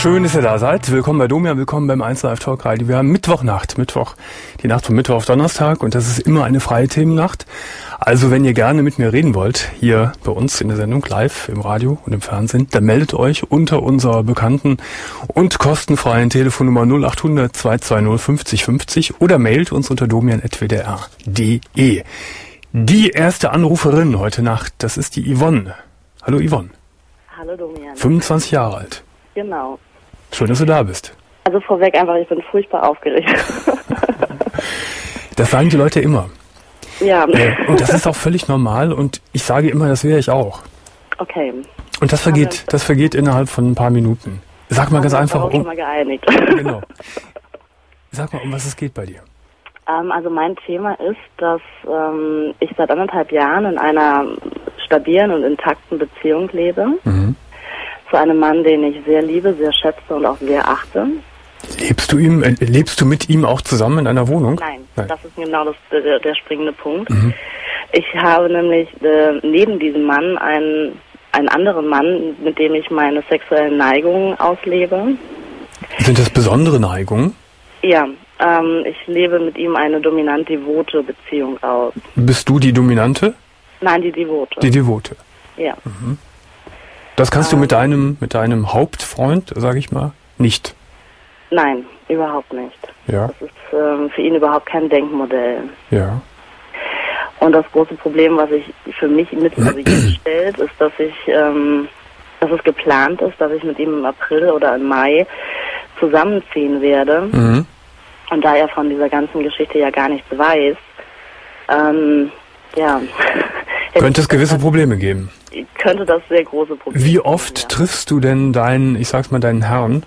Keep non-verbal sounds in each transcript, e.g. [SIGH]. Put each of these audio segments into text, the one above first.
Schön, dass ihr da seid. Willkommen bei Domia, willkommen beim 1 Live Talk Radio. Wir haben Mittwochnacht, Mittwoch, die Nacht von Mittwoch auf Donnerstag und das ist immer eine freie Themennacht. Also wenn ihr gerne mit mir reden wollt, hier bei uns in der Sendung live im Radio und im Fernsehen, dann meldet euch unter unserer bekannten und kostenfreien Telefonnummer 0800 220 50 50 oder mailt uns unter domian.wdr.de. Die erste Anruferin heute Nacht, das ist die Yvonne. Hallo Yvonne. Hallo Domian. 25 Jahre alt. Genau. Schön, dass du da bist. Also vorweg einfach, ich bin furchtbar aufgeregt. Das sagen die Leute immer. ja. Äh, und das ist auch völlig normal und ich sage immer, das wäre ich auch. Okay. Und das vergeht, das vergeht innerhalb von ein paar Minuten. Sag mal ganz einfach, darauf schon um, mal geeinigt. genau. Sag mal, um was es geht bei dir. ähm, also mein Thema ist, dass ähm, ich seit anderthalb Jahren in einer stabilen und intakten Beziehung lebe. Mhm. Zu einem Mann, den ich sehr liebe, sehr schätze und auch sehr achte. Lebst du ihm, äh, lebst du mit ihm auch zusammen in einer Wohnung? Nein, Nein. das ist genau das, der, der springende Punkt. Mhm. Ich habe nämlich äh, neben diesem Mann einen, einen anderen Mann, mit dem ich meine sexuellen Neigungen auslebe. Sind das besondere Neigungen? Ja, ähm, ich lebe mit ihm eine dominant-devote Beziehung aus. Bist du die Dominante? Nein, die devote. Die Devote. ja. Das kannst du Ähm. mit deinem, mit deinem Hauptfreund, sag ich mal, nicht. Nein, überhaupt nicht. Ja, Das ist ähm, für ihn überhaupt kein Denkmodell. ja. Und das große Problem, was sich für mich mittlerweile stellt, ist, dass ich, ähm, dass es geplant ist, dass ich mit ihm im April oder im Mai zusammenziehen werde. Mhm. Und da er von dieser ganzen Geschichte ja gar nichts weiß, ähm, ja, [LAUGHS] Könnte es gewisse Probleme geben. Könnte das sehr große Probleme Wie oft ja. triffst du denn deinen, ich sag's mal, deinen Herrn?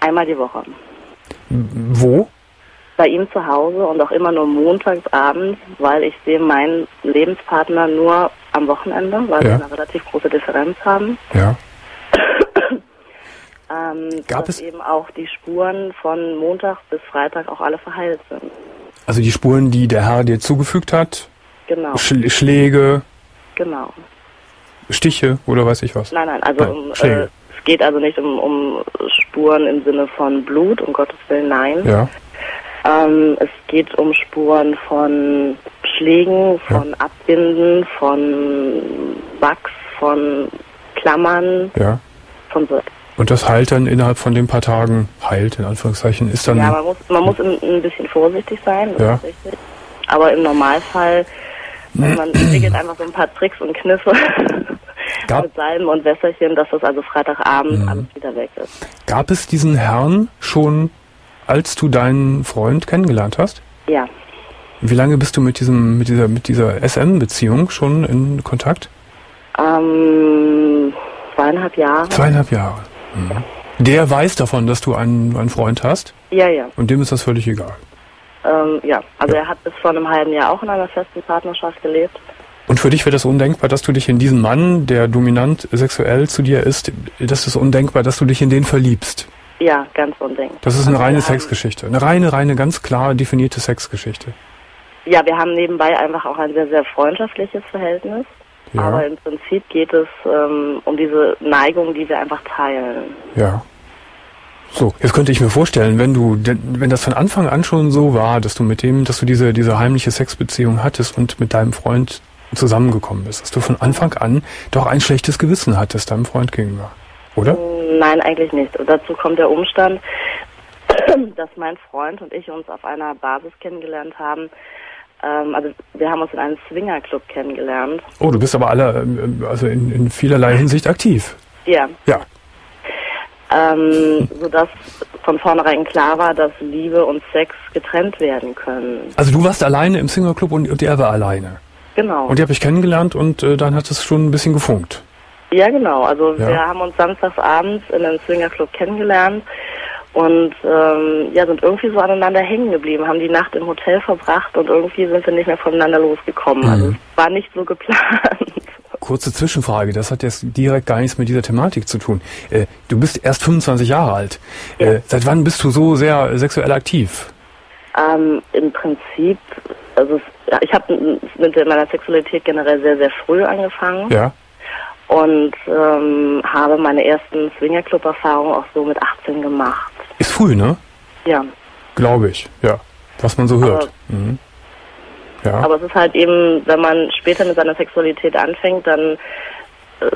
Einmal die Woche. Wo? Bei ihm zu Hause und auch immer nur montags abends, weil ich sehe meinen Lebenspartner nur am Wochenende, weil Ja. wir eine relativ große Differenz haben. Ja. [COUGHS] Ähm, Gab dass es- eben auch die Spuren von Montag bis Freitag auch alle verheilt sind. Also die Spuren, die der Herr dir zugefügt hat, Genau, Schl Schläge, genau. Stiche oder weiß ich was. Nein, nein, also Nein, um, äh, es geht also nicht um, um Spuren im Sinne von Blut, um Gottes Willen, nein. Ja. Ähm, es geht um Spuren von Schlägen, von Abbinden, von Wachs, von Klammern, Ja. von so. Und das heilt dann innerhalb von den paar Tagen, heilt in Anführungszeichen, ist dann, Ja, man muss, man muss ein, ein bisschen vorsichtig sein, das Ja. ist richtig. Aber im Normalfall, man [CLEARS THROAT] entwickelt einfach so ein paar Tricks und Kniffe Gab- [LAUGHS] mit Salben und Wässerchen, dass das also Freitagabend Mhm. alles wieder weg ist. gab es diesen Herrn schon, als du deinen Freund kennengelernt hast? Ja, Wie lange bist du mit diesem, mit dieser, mit dieser SM-Beziehung schon in Kontakt? ähm, zweieinhalb Jahre. Zweieinhalb Jahre. Mhm. Der weiß davon, dass du einen, einen Freund hast Ja, ja. und dem ist das völlig egal. Ähm, ja, also Ja. er hat bis vor einem halben Jahr auch in einer festen Partnerschaft gelebt. Und für dich wäre das undenkbar, dass du dich in diesen Mann, der dominant sexuell zu dir ist, das ist undenkbar, dass du dich in den verliebst. Ja, ganz undenkbar. Das ist eine Also reine Sexgeschichte. Eine reine, reine, ganz klar definierte Sexgeschichte. Ja, wir haben nebenbei einfach auch ein sehr, sehr freundschaftliches Verhältnis. Ja, Aber im Prinzip geht es ähm, um diese Neigung, die wir einfach teilen. ja. So, jetzt könnte ich mir vorstellen, wenn du, wenn das von Anfang an schon so war, dass du mit dem, dass du diese, diese heimliche Sexbeziehung hattest und mit deinem Freund zusammengekommen bist, dass du von Anfang an doch ein schlechtes Gewissen hattest deinem Freund gegenüber. Oder? Nein, eigentlich nicht. Und dazu kommt der Umstand, [CLEARS THROAT] dass mein Freund und ich uns auf einer Basis kennengelernt haben. Ähm, also wir haben uns in einem Swingerclub kennengelernt. Oh, du bist aber alle, ähm, also in, in vielerlei Hinsicht aktiv. Ja, Ja. Ähm, sodass von vornherein klar war, dass Liebe und Sex getrennt werden können. Also du warst alleine im Singerclub und, und er war alleine. Genau. Und ihr habt euch kennengelernt und äh, dann hat es schon ein bisschen gefunkt. Ja, genau. Also Ja. wir haben uns samstags abends in einem Swingerclub kennengelernt und ähm, ja, sind irgendwie so aneinander hängen geblieben, haben die Nacht im Hotel verbracht und irgendwie sind wir nicht mehr voneinander losgekommen. Mhm. Also es war nicht so geplant. Kurze Zwischenfrage, das hat jetzt direkt gar nichts mit dieser Thematik zu tun. Äh, du bist erst 25 Jahre alt. Äh, seit wann bist du so sehr sexuell aktiv? Ähm, Im Prinzip, also ja, ich habe mit meiner Sexualität generell sehr, sehr früh angefangen. Ja. und ähm, habe meine ersten Swingerclub-Erfahrungen auch so mit 18 gemacht. Ist früh, ne? Ja. Glaube ich, ja. Was man so hört. Aber- mhm. Ja. Aber es ist halt eben, wenn man später mit seiner Sexualität anfängt, dann äh,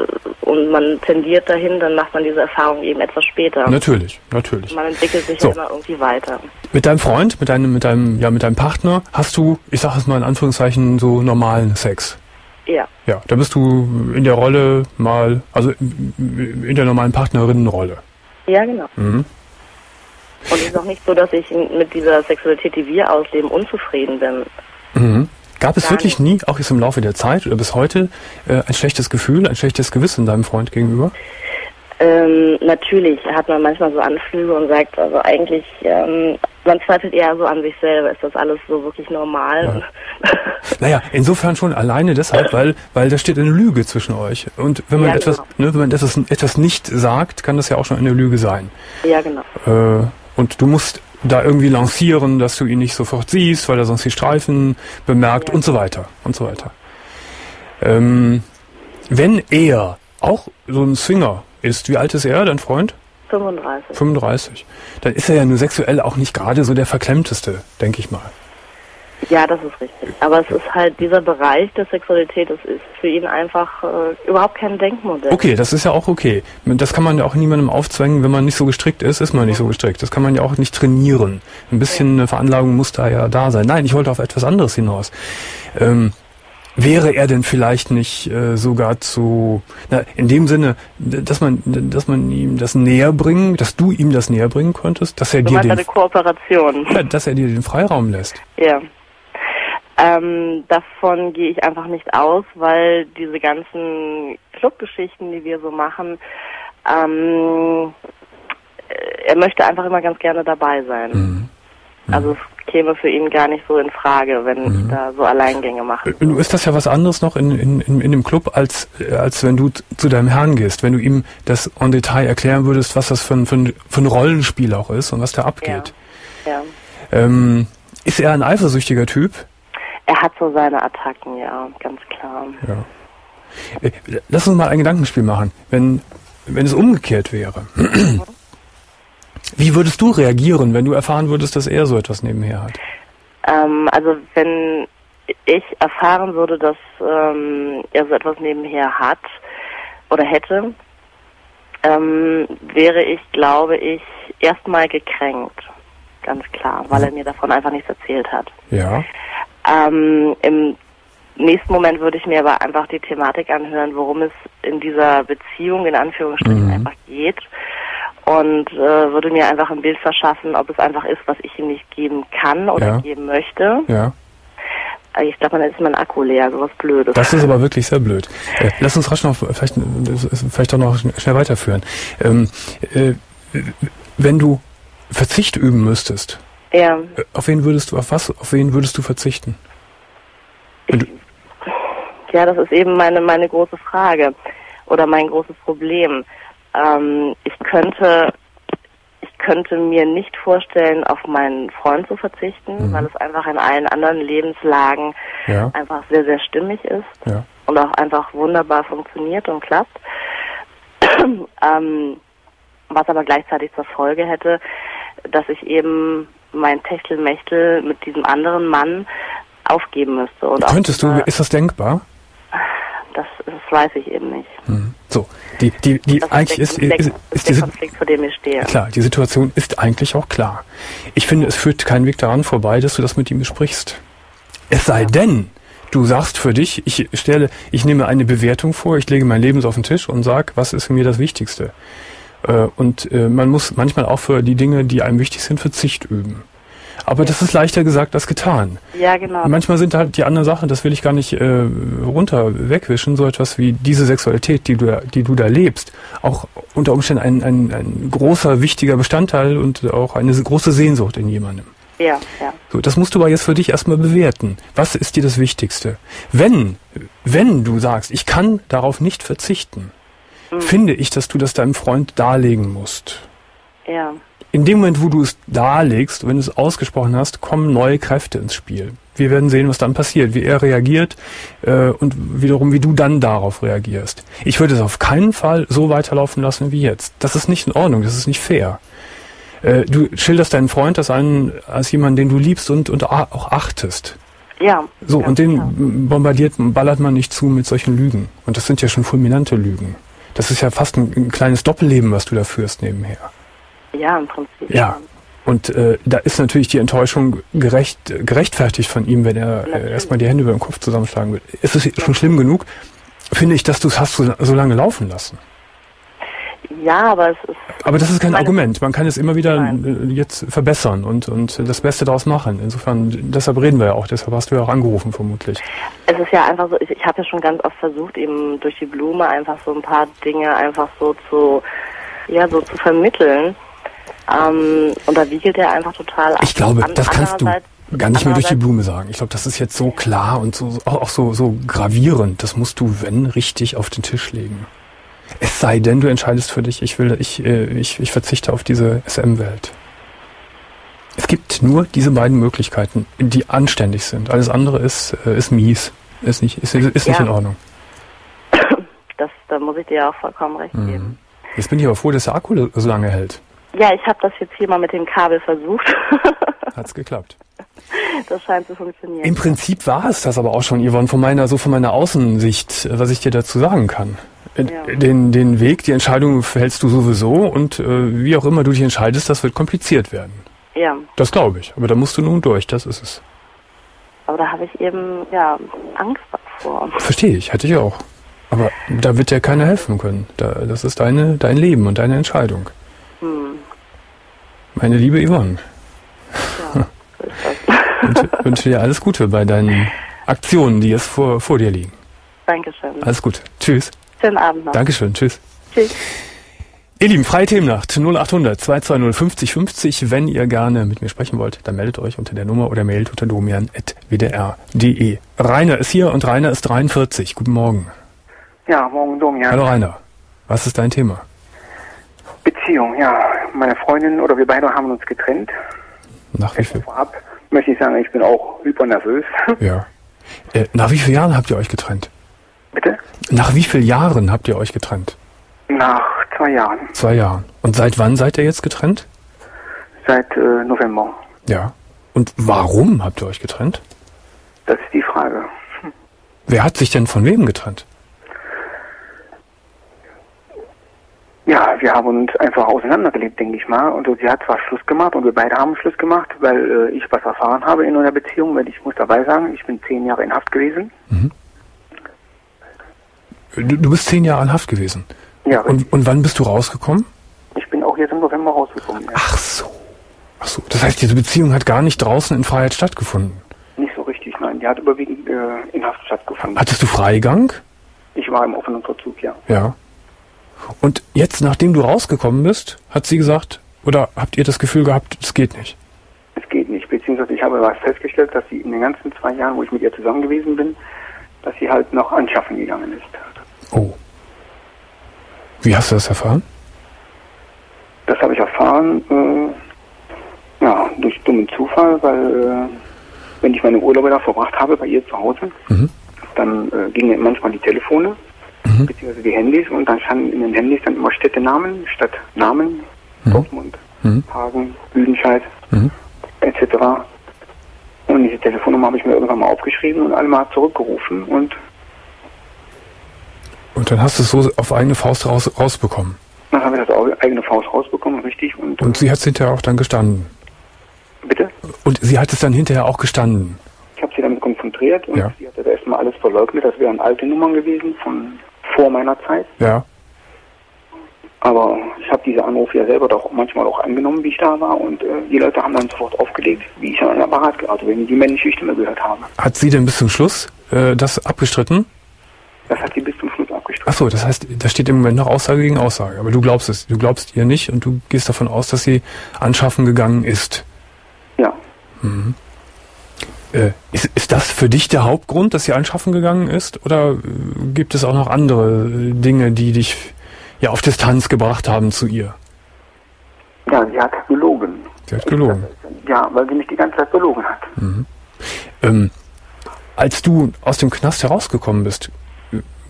und man tendiert dahin, dann macht man diese Erfahrung eben etwas später. natürlich, natürlich. Man entwickelt sich So. immer irgendwie weiter. Mit deinem Freund, mit deinem, mit deinem, ja, mit deinem Partner hast du, ich sag es mal in Anführungszeichen, so normalen Sex. Ja, Ja, da bist du in der Rolle mal, also in der normalen Partnerinnenrolle. ja genau. Mhm. Und es ist auch nicht so, dass ich mit dieser Sexualität, die wir ausleben, unzufrieden bin. Mhm. Gab es wirklich nie, auch jetzt im Laufe der Zeit oder bis heute, äh, ein schlechtes Gefühl, ein schlechtes Gewissen deinem Freund gegenüber? Ähm, natürlich hat man manchmal so Anflüge und sagt, also eigentlich, ähm, man zweifelt eher so an sich selber, ist das alles so wirklich normal? Naja, insofern schon alleine deshalb, weil, weil da steht eine Lüge zwischen euch. Und wenn man Ja, etwas, genau. ne, wenn man etwas, etwas nicht sagt, kann das ja auch schon eine Lüge sein. ja, genau. Äh, und du musst da irgendwie lancieren, dass du ihn nicht sofort siehst, weil er sonst die Streifen bemerkt und so weiter und so weiter. Ähm, wenn er auch so ein Swinger ist, wie alt ist er, dein Freund? 35. 35. Dann ist er ja nur sexuell auch nicht gerade so der verklemmteste, denke ich mal. Ja, das ist richtig. Aber es ist halt dieser Bereich der Sexualität, das ist für ihn einfach äh, überhaupt kein Denkmodell. Okay, das ist ja auch okay. Das kann man ja auch niemandem aufzwängen, wenn man nicht so gestrickt ist, ist man nicht so gestrickt. Das kann man ja auch nicht trainieren. Ein bisschen eine Veranlagung muss da ja da sein. Nein, ich wollte auf etwas anderes hinaus. Ähm, wäre er denn vielleicht nicht äh, sogar zu, na, in dem Sinne, dass man, dass man ihm das näher bringen, dass du ihm das näher bringen könntest, dass er Du dir den, eine Kooperation. ja, dass er dir den Freiraum lässt. Ja. Ähm, davon gehe ich einfach nicht aus, weil diese ganzen Clubgeschichten, die wir so machen, ähm, äh, er möchte einfach immer ganz gerne dabei sein. Mhm. Also es käme für ihn gar nicht so in Frage, wenn ich da so Alleingänge mache. Nun ist das ja was anderes noch in, in, in, in dem Club, als, als wenn du zu deinem Herrn gehst. Wenn du ihm das en Detail erklären würdest, was das für ein, für ein, für ein Rollenspiel auch ist und was da abgeht. Ja. Ähm, ist er ein eifersüchtiger Typ? Er hat so seine Attacken, ja, ganz klar. Ja. Äh, Lass uns mal ein Gedankenspiel machen. Wenn, wenn es umgekehrt wäre. Wie würdest du reagieren, wenn du erfahren würdest, dass er so etwas nebenher hat? Ähm, also wenn ich erfahren würde, dass ähm, er so etwas nebenher hat oder hätte, ähm, wäre ich, glaube ich, erstmal gekränkt. Ganz klar, weil er mir davon einfach nichts erzählt hat. Ja. Ähm, Im nächsten Moment würde ich mir aber einfach die Thematik anhören, worum es in dieser Beziehung in Anführungsstrichen Mhm. einfach geht und äh, würde mir einfach ein Bild verschaffen, ob es einfach ist, was ich ihm nicht geben kann oder Ja. geben möchte. Ja. Also Ich glaube, dann ist mein Akku leer, sowas Blödes. Das ist aber wirklich sehr blöd. Äh, lass uns rasch noch vielleicht, vielleicht auch noch schn- schnell weiterführen. Ähm, äh, wenn du Verzicht üben müsstest, ja, auf wen würdest du, auf was, auf wen würdest du verzichten? Du, ja, das ist eben meine meine große Frage oder mein großes Problem. Ähm, ich könnte ich könnte mir nicht vorstellen, auf meinen Freund zu verzichten, Mhm. weil es einfach in allen anderen Lebenslagen ja, einfach sehr, sehr stimmig ist ja. und auch einfach wunderbar funktioniert und klappt. [CLEARS THROAT] ähm, was aber gleichzeitig zur Folge hätte, dass ich eben mein Techtelmechtel mit diesem anderen Mann aufgeben müsste. Auch Könntest du, ist das denkbar? das, das weiß ich eben nicht. Hm. So, die, die, die Das eigentlich ist, der, ist, ist, ist der diese, Konflikt, vor dem ich stehe. klar, die Situation ist eigentlich auch klar. Ich finde, es führt keinen Weg daran vorbei, dass du das mit ihm besprichst. Es sei denn, du sagst für dich, ich stelle, ich nehme eine Bewertung vor, ich lege mein Leben auf den Tisch und sag, was ist für mir das Wichtigste? Äh, Und äh, man muss manchmal auch für die Dinge, die einem wichtig sind, Verzicht üben. Aber das ist leichter gesagt als getan. Ja, genau. Manchmal sind halt die anderen Sachen, das will ich gar nicht äh, runter wegwischen, so etwas wie diese Sexualität, die du, da- die du da lebst, auch unter Umständen ein, ein, ein großer, wichtiger Bestandteil und auch eine große Sehnsucht in jemandem. Ja, ja. So, das musst du aber jetzt für dich erstmal bewerten. Was ist dir das Wichtigste? Wenn, wenn du sagst, ich kann darauf nicht verzichten, finde ich, dass du das deinem Freund darlegen musst. Ja. in dem Moment, wo du es darlegst, wenn du es ausgesprochen hast, kommen neue Kräfte ins Spiel. Wir werden sehen, was dann passiert, wie er reagiert äh, und wiederum, wie du dann darauf reagierst. Ich würde es auf keinen Fall so weiterlaufen lassen wie jetzt. Das ist nicht in Ordnung, das ist nicht fair. Äh, du schilderst deinen Freund als einen, als jemanden, den du liebst und, und auch achtest. Ja. So, und den klar. bombardiert, ballert man nicht zu mit solchen Lügen. Und das sind ja schon fulminante Lügen. Das ist ja fast ein, ein kleines Doppelleben, was du da führst nebenher. Ja, im Prinzip. Ja. Und äh, da ist natürlich die Enttäuschung gerecht, gerechtfertigt von ihm, wenn er äh, erstmal die Hände über den Kopf zusammenschlagen will. Ist es schon schlimm genug, finde ich, dass du es hast so, so lange laufen lassen. Ja, aber es ist. Aber das ist kein Argument. Man kann es immer wieder Nein. Äh, jetzt verbessern und, und das Beste daraus machen. Insofern, deshalb reden wir ja auch. Deshalb hast du ja auch angerufen, vermutlich. Es ist ja einfach so, ich, ich habe ja schon ganz oft versucht, eben durch die Blume einfach so ein paar Dinge einfach so zu, ja, so zu vermitteln. Ähm, und da wiegelt er einfach total ab. Ich glaube, das kannst du gar nicht mehr durch die Blume sagen. Ich glaube, das ist jetzt so klar und so, auch, auch so, so gravierend. Das musst du, wenn, richtig auf den Tisch legen. Es sei denn, du entscheidest für dich, ich will, ich, äh, ich, ich verzichte auf diese SM-Welt. Es gibt nur diese beiden Möglichkeiten, die anständig sind. Alles andere ist, äh, ist mies. Ist nicht, ist, ist nicht ja. in Ordnung. [COUGHS] Das, da muss ich dir auch vollkommen recht mhm. geben. Jetzt bin ich aber froh, dass der Akku so lange hält. Ja, ich habe das jetzt hier mal mit dem Kabel versucht. [LAUGHS] Hat's geklappt. [LAUGHS] Das scheint zu funktionieren. Im Prinzip war es das aber auch schon, Yvonne, von meiner, so von meiner Außensicht, was ich dir dazu sagen kann. Äh, ja. Den, den Weg, die Entscheidung verhältst du sowieso und äh, wie auch immer du dich entscheidest, das wird kompliziert werden. Ja. Das glaube ich. Aber da musst du nun durch, das ist es. Aber da habe ich eben, ja, Angst davor. Verstehe ich, hatte ich auch. Aber da wird dir keiner helfen können. Da, das ist deine, dein Leben und deine Entscheidung. Hm. Meine liebe Yvonne. Ja, [LAUGHS] so und wünsche dir alles Gute bei deinen Aktionen, die jetzt vor, vor dir liegen. Dankeschön. Alles Gute. Tschüss. Schönen Abend noch. Dankeschön. Tschüss. Tschüss. Ihr Lieben, freie Themennacht 0800 220 50 50. Wenn ihr gerne mit mir sprechen wollt, dann meldet euch unter der Nummer oder mailt unter domian.wdr.de. Rainer ist hier und Rainer ist 43. Guten Morgen. Ja, morgen Domian. Hallo Rainer. Was ist dein Thema? Beziehung, ja. Meine Freundin oder wir beide haben uns getrennt. Nach wie viel? Vorab möchte ich sagen, ich bin auch hypernervös. Ja. Äh, nach wie vielen Jahren habt ihr euch getrennt? Bitte? Nach wie vielen Jahren habt ihr euch getrennt? Nach zwei Jahren. Zwei Jahren. Und seit wann seid ihr jetzt getrennt? Seit äh, November. Ja. Und warum habt ihr euch getrennt? Das ist die Frage. Hm. [LAUGHS] Wer hat sich denn von wem getrennt? Ja, wir haben uns einfach auseinandergelebt, denke ich mal. Und sie hat zwar Schluss gemacht und wir beide haben Schluss gemacht, weil äh, ich was erfahren habe in einer Beziehung, weil ich muss dabei sagen, ich bin zehn Jahre in Haft gewesen. Mhm. Du, bist zehn Jahre in Haft gewesen. Ja. Und, und wann bist du rausgekommen? Ich bin auch jetzt im November rausgekommen. Ja. Ach so. Ach so. Das heißt, diese Beziehung hat gar nicht draußen in Freiheit stattgefunden? Nicht so richtig, nein. Die hat überwiegend äh, in Haft stattgefunden. Hattest du Freigang? Ich war im offenen Verzug, ja. Ja. Und jetzt, nachdem du rausgekommen bist, hat sie gesagt, oder habt ihr das Gefühl gehabt, es geht nicht? Es geht nicht, beziehungsweise ich habe was festgestellt, dass sie in den ganzen zwei Jahren, wo ich mit ihr zusammen gewesen bin, dass sie halt noch anschaffen gegangen ist. Oh. Wie hast du das erfahren? Das habe ich erfahren, äh, ja, durch dummen Zufall, weil äh, wenn ich meine Urlaube da verbracht habe bei ihr zu Hause, mhm. dann äh, gingen manchmal die Telefone mhm. beziehungsweise die Handys und dann standen in den Handys dann immer Städtenamen statt Namen, mhm. Dortmund, mhm. Hagen, Lüdenscheid mhm. etc. Und diese Telefonnummer habe ich mir irgendwann mal aufgeschrieben und einmal zurückgerufen und und dann hast du es so auf eigene Faust raus, rausbekommen. Dann habe ich das auf eigene Faust rausbekommen, richtig. Und, und sie hat es hinterher auch dann gestanden. Bitte? Und sie hat es dann hinterher auch gestanden. Ich habe sie damit konfrontiert und ja. sie hatte erstmal alles verleugnet. Das wären alte Nummern gewesen von vor meiner Zeit. Ja. Aber ich habe diese Anrufe ja selber doch manchmal auch angenommen, wie ich da war. Und äh, die Leute haben dann sofort aufgelegt, wie ich an den Apparat, also wenn die männliche Stimme gehört habe. Hat sie denn bis zum Schluss äh, das abgestritten? Das hat sie bis zum Schluss abgestritten. Ach so, das heißt, da steht im Moment noch Aussage gegen Aussage. Aber du glaubst es. Du glaubst ihr nicht und du gehst davon aus, dass sie anschaffen gegangen ist. Ja. Mhm. Äh, ist, ist das für dich der Hauptgrund, dass sie anschaffen gegangen ist? Oder äh, gibt es auch noch andere äh, Dinge, die dich ja auf Distanz gebracht haben zu ihr? Ja, sie hat gelogen. Sie hat gelogen. Ja, weil sie mich die ganze Zeit belogen hat. Mhm. Ähm, als du aus dem Knast herausgekommen bist,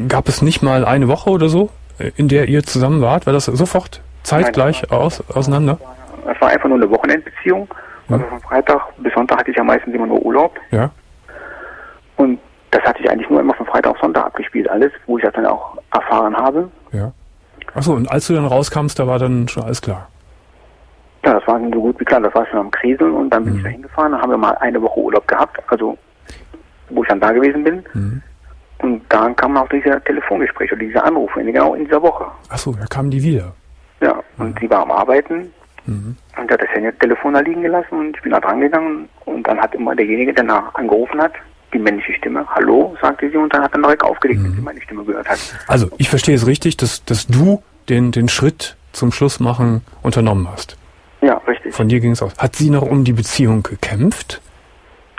gab es nicht mal eine Woche oder so, in der ihr zusammen wart? War das sofort zeitgleich Nein, aus, auseinander? Es war einfach nur eine Wochenendbeziehung. Also von Freitag bis Sonntag hatte ich ja meistens immer nur Urlaub. Ja. Und das hatte ich eigentlich nur immer von Freitag auf Sonntag abgespielt, alles, wo ich das dann auch erfahren habe. Ja. Achso, und als du dann rauskamst, da war dann schon alles klar. Ja, das war so gut wie klar. Das war schon am Kriseln und dann bin ich da hingefahren. Dann haben wir mal eine Woche Urlaub gehabt, also wo ich dann da gewesen bin. Mhm. Und dann kam auch dieser Telefongespräch oder diese Anrufe, genau in dieser Woche. Achso, da kamen die wieder. Ja, und sie war am Arbeiten Mhm. und hat das Handy-Telefon da liegen gelassen und ich bin da dran gegangen und dann hat immer derjenige, der nach angerufen hat, die männliche Stimme, Hallo, sagte sie und dann hat er direkt aufgelegt, wenn sie meine Stimme gehört hat. Also, ich verstehe es richtig, dass, dass du den, den Schritt zum Schlussmachen unternommen hast. Ja, richtig. Von dir ging es aus. Hat sie noch um die Beziehung gekämpft?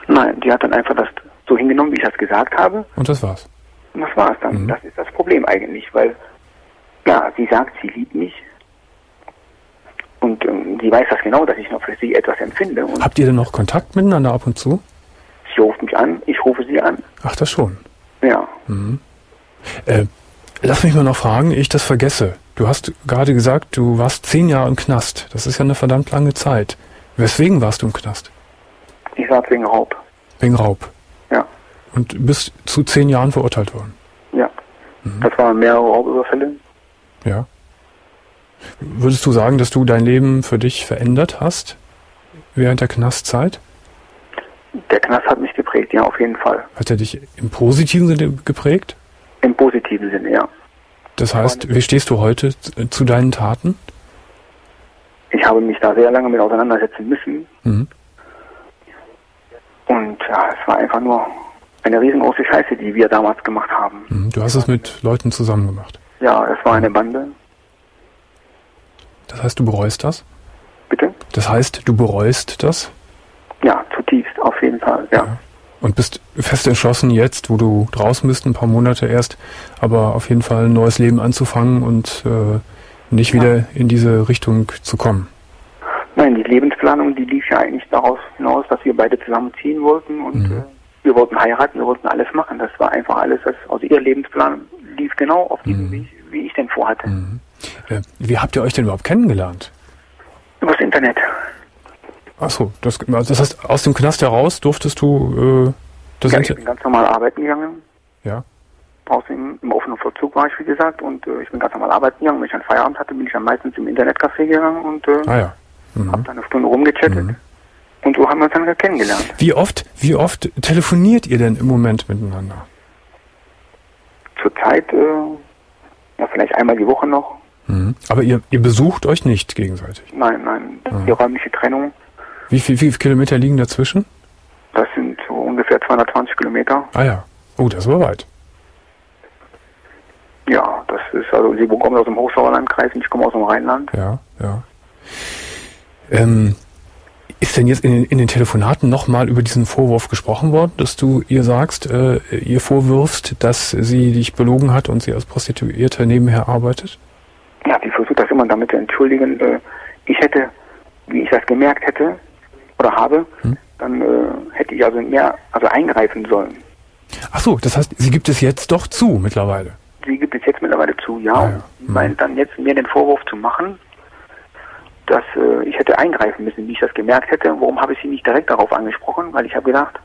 Nein, die hat dann einfach das so hingenommen, wie ich das gesagt habe Und das war's. Und das war's dann. Mhm. Das ist das Problem eigentlich, weil, ja, sie sagt, sie liebt mich und ähm, sie weiß das genau, dass ich noch für sie etwas empfinde und Habt ihr denn noch Kontakt miteinander ab und zu? sie ruft mich an, ich rufe sie an. Ach, das schon. Ja, Äh, lass mich mal noch fragen, ich das vergesse. Du hast gerade gesagt, du warst zehn Jahre im Knast. Das ist ja eine verdammt lange Zeit. Weswegen warst du im Knast? ich sag wegen Raub. Wegen Raub. Und bist zu zehn Jahren verurteilt worden. ja. Mhm. Das waren mehrere Raubüberfälle. Ja. Würdest du sagen, dass du dein Leben für dich verändert hast während der Knastzeit? Der Knast hat mich geprägt, ja, auf jeden Fall. Hat er dich im positiven Sinne geprägt? Im positiven Sinne, ja. Das heißt, wie stehst du heute zu- zu deinen Taten? Ich habe mich da sehr lange mit auseinandersetzen müssen. Mhm. Und ja, es war einfach nur eine riesengroße Scheiße, die wir damals gemacht haben. Mhm. Du hast es mit Leuten zusammen gemacht. Ja, es war eine Bande. Das heißt, du bereust das? Bitte? Das heißt, du bereust das? Ja, zutiefst, auf jeden Fall, ja. Ja. Und bist fest entschlossen, jetzt, wo du draußen bist, ein paar Monate erst, aber auf jeden Fall ein neues Leben anzufangen und äh, nicht wieder in diese Richtung zu kommen. Nein, die Lebensplanung, die lief ja eigentlich daraus hinaus, dass wir beide zusammenziehen wollten und Mhm. Wir wollten heiraten, wir wollten alles machen. Das war einfach alles, das aus ihr Lebensplan lief genau auf diesem Mhm. Weg, wie ich den vorhatte. Äh, wie habt ihr euch denn überhaupt kennengelernt? Übers Internet. Ach so, das, das heißt, aus dem Knast heraus durftest du äh, das Ja, Inter ich bin ganz normal arbeiten gegangen. ja. Draußen im, offenen Vollzug war ich, wie gesagt, und äh, ich bin ganz normal arbeiten gegangen. Wenn ich einen Feierabend hatte, bin ich dann meistens im Internetcafé gegangen und äh, Ah ja. Mhm. hab dann eine Stunde rumgechattet. Und so haben wir uns dann kennengelernt. Wie oft, wie oft telefoniert ihr denn im Moment miteinander? Zurzeit, äh, ja, vielleicht einmal die Woche noch. Mhm. Aber ihr, ihr besucht euch nicht gegenseitig. Nein, nein, Mhm. die räumliche Trennung, Wie viel, wie viele Kilometer liegen dazwischen? das sind so ungefähr 220 Kilometer. Ah ja. Oh, das war weit. Ja, das ist, also sie kommt aus dem Hochsauerlandkreis und ich komme aus dem Rheinland. Ja, ja. Ähm, ist denn jetzt in, den- in den Telefonaten nochmal über diesen Vorwurf gesprochen worden, dass du ihr sagst, äh, ihr vorwirfst, dass sie dich belogen hat und sie als Prostituierte nebenher arbeitet? Ja, die versucht das immer damit zu entschuldigen. Äh, ich hätte, wie ich das gemerkt hätte oder habe, Hm? dann äh, hätte ich also mehr, also eingreifen sollen. Ach so, das heißt, sie gibt es jetzt doch zu mittlerweile. Sie gibt es jetzt mittlerweile zu, ja. Ah, ja. sie meint dann jetzt mir den Vorwurf zu machen, dass äh, ich hätte eingreifen müssen, wie ich das gemerkt hätte. Warum habe ich sie nicht direkt darauf angesprochen? Weil ich habe gedacht,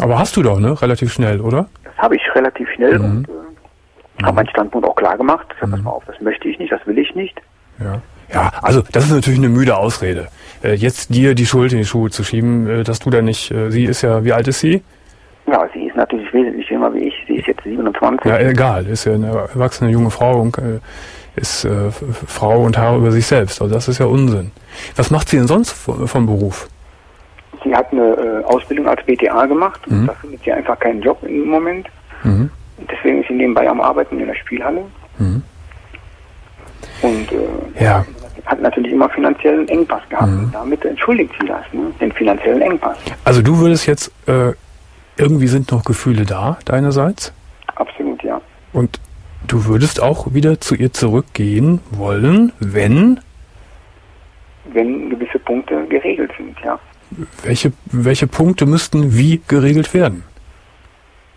Aber hast du doch, ne? Relativ schnell, oder? das habe ich relativ schnell Mhm. und äh, habe meinen Standpunkt auch klar gemacht. Ich sag, pass mal auf, das möchte ich nicht, das will ich nicht. Ja. Ja, also das ist natürlich eine müde Ausrede. Äh, jetzt dir die Schuld in die Schuhe zu schieben, äh, dass du da nicht, äh, sie ist ja, wie alt ist sie? Ja, sie ist natürlich wesentlich jünger wie ich. Sie ist jetzt 27. Ja, egal, ist ja eine erwachsene junge Frau und äh, ist äh, Frau und Herr über sich selbst. Also das ist ja Unsinn. Was macht sie denn sonst vom Beruf? Sie hat eine äh, Ausbildung als BTA gemacht. Mhm. Da findet sie einfach keinen Job im Moment. Mhm. Deswegen ist sie nebenbei am Arbeiten in der Spielhalle. Mhm. Und äh, Ja, hat natürlich immer finanziellen Engpass gehabt. Mhm. Und damit entschuldigt sie das, ne? den finanziellen Engpass. also du würdest jetzt, äh, irgendwie sind noch Gefühle da deinerseits Absolut, ja. und du würdest auch wieder zu ihr zurückgehen wollen, wenn wenn gewisse Punkte geregelt sind, ja. Welche, welche Punkte müssten wie geregelt werden?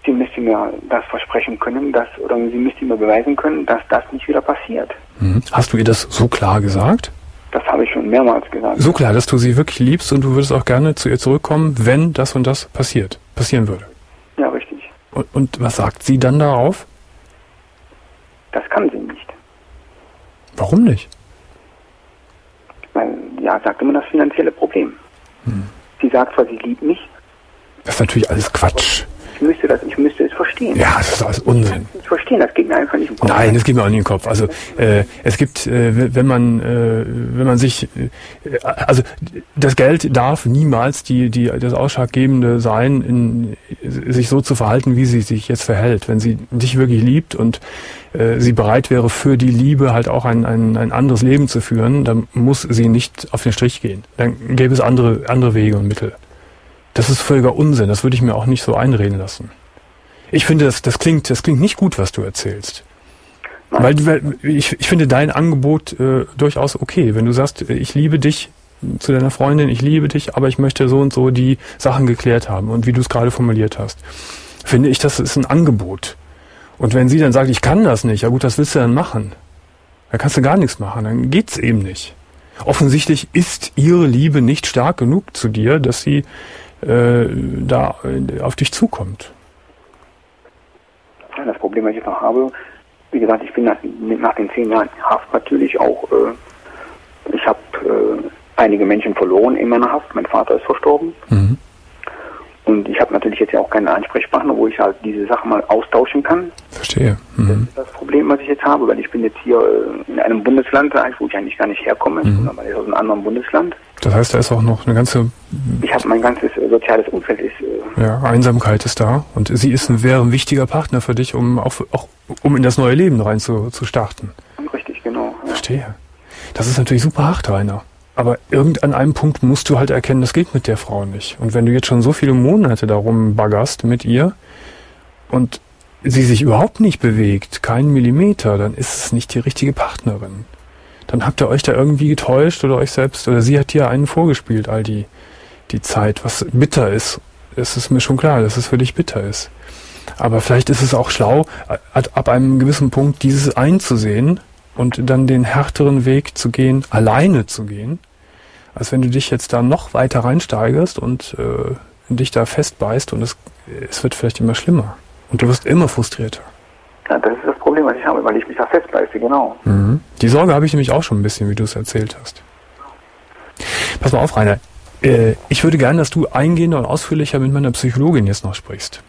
Sie müsste mir das versprechen können, dass, oder sie müsste mir beweisen können, dass das nicht wieder passiert. Mhm. Hast du ihr das so klar gesagt? Das habe ich schon mehrmals gesagt. So klar, dass du sie wirklich liebst und du würdest auch gerne zu ihr zurückkommen, wenn das und das passiert, passieren würde. Ja, richtig. Und, und was sagt sie dann darauf? Das kann sie nicht. Warum nicht? Weil, ja, sagt immer das finanzielle Problem. Hm. Sie sagt zwar, sie liebt mich. Das ist natürlich alles Quatsch. Ich müsste das, ich müsste es verstehen. Ja, das ist alles Unsinn. Ich nicht verstehen, das geht mir einfach nicht im Kopf. Nein, das geht mir auch nicht im Kopf. Also äh, es gibt, äh, wenn man, äh, wenn man sich, äh, also das Geld darf niemals die, die, das Ausschlaggebende sein, in, sich so zu verhalten, wie sie sich jetzt verhält. Wenn sie dich wirklich liebt und äh, sie bereit wäre, für die Liebe halt auch ein, ein, ein anderes Leben zu führen, dann muss sie nicht auf den Strich gehen. Dann gäbe es andere, andere Wege und Mittel. Das ist völliger Unsinn. Das würde ich mir auch nicht so einreden lassen. Ich finde, das, das klingt, das klingt nicht gut, was du erzählst. Weil, weil ich, ich finde dein Angebot äh, durchaus okay. Wenn du sagst, ich liebe dich zu deiner Freundin, ich liebe dich, aber ich möchte so und so die Sachen geklärt haben und wie du es gerade formuliert hast, finde ich, das ist ein Angebot. Und wenn sie dann sagt, ich kann das nicht, ja gut, was willst du dann machen? Da kannst du gar nichts machen, dann geht's eben nicht. Offensichtlich ist ihre Liebe nicht stark genug zu dir, dass sie äh, da auf dich zukommt. Das Problem, was ich noch habe, wie gesagt, ich bin nach, nach den zehn Jahren Haft natürlich auch, äh, ich habe äh, einige Menschen verloren in meiner Haft. Mein Vater ist verstorben. Mhm. Und ich habe natürlich jetzt ja auch keinen Ansprechpartner, wo ich halt diese Sachen mal austauschen kann. Verstehe. Mhm. Das ist das Problem, was ich jetzt habe, weil ich bin jetzt hier äh, in einem Bundesland, wo ich eigentlich gar nicht herkomme, mhm. sondern aus einem anderen Bundesland. Das heißt, da ist auch noch eine ganze... Ich habe mein ganzes äh, soziales Umfeld ist... Äh ja, Einsamkeit ist da. Und sie ist ein, wäre ein wichtiger Partner für dich, um auch, auch um in das neue Leben rein zu, zu starten. Richtig, genau. Ja. Verstehe. Das ist natürlich super hart, Rainer. Aber irgend einem Punkt musst du halt erkennen, das geht mit der Frau nicht. Und wenn du jetzt schon so viele Monate darum baggerst mit ihr und sie sich überhaupt nicht bewegt, keinen Millimeter, dann ist es nicht die richtige Partnerin. Dann habt ihr euch da irgendwie getäuscht oder euch selbst, oder sie hat dir einen vorgespielt, all die, die Zeit, was bitter ist. Es ist mir schon klar, dass es für dich bitter ist. Aber vielleicht ist es auch schlau, ab einem gewissen Punkt dieses einzusehen und dann den härteren Weg zu gehen, alleine zu gehen als wenn du dich jetzt da noch weiter reinsteigerst und äh, dich da festbeißt und es, es wird vielleicht immer schlimmer. Und du wirst immer frustrierter. Ja, das ist das Problem, was ich habe, weil ich mich da festbeiße, genau. Mhm. Die Sorge habe ich nämlich auch schon ein bisschen, wie du es erzählt hast. Pass mal auf, Rainer. Äh, ich würde gerne, dass du eingehender und ausführlicher mit meiner Psychologin jetzt noch sprichst.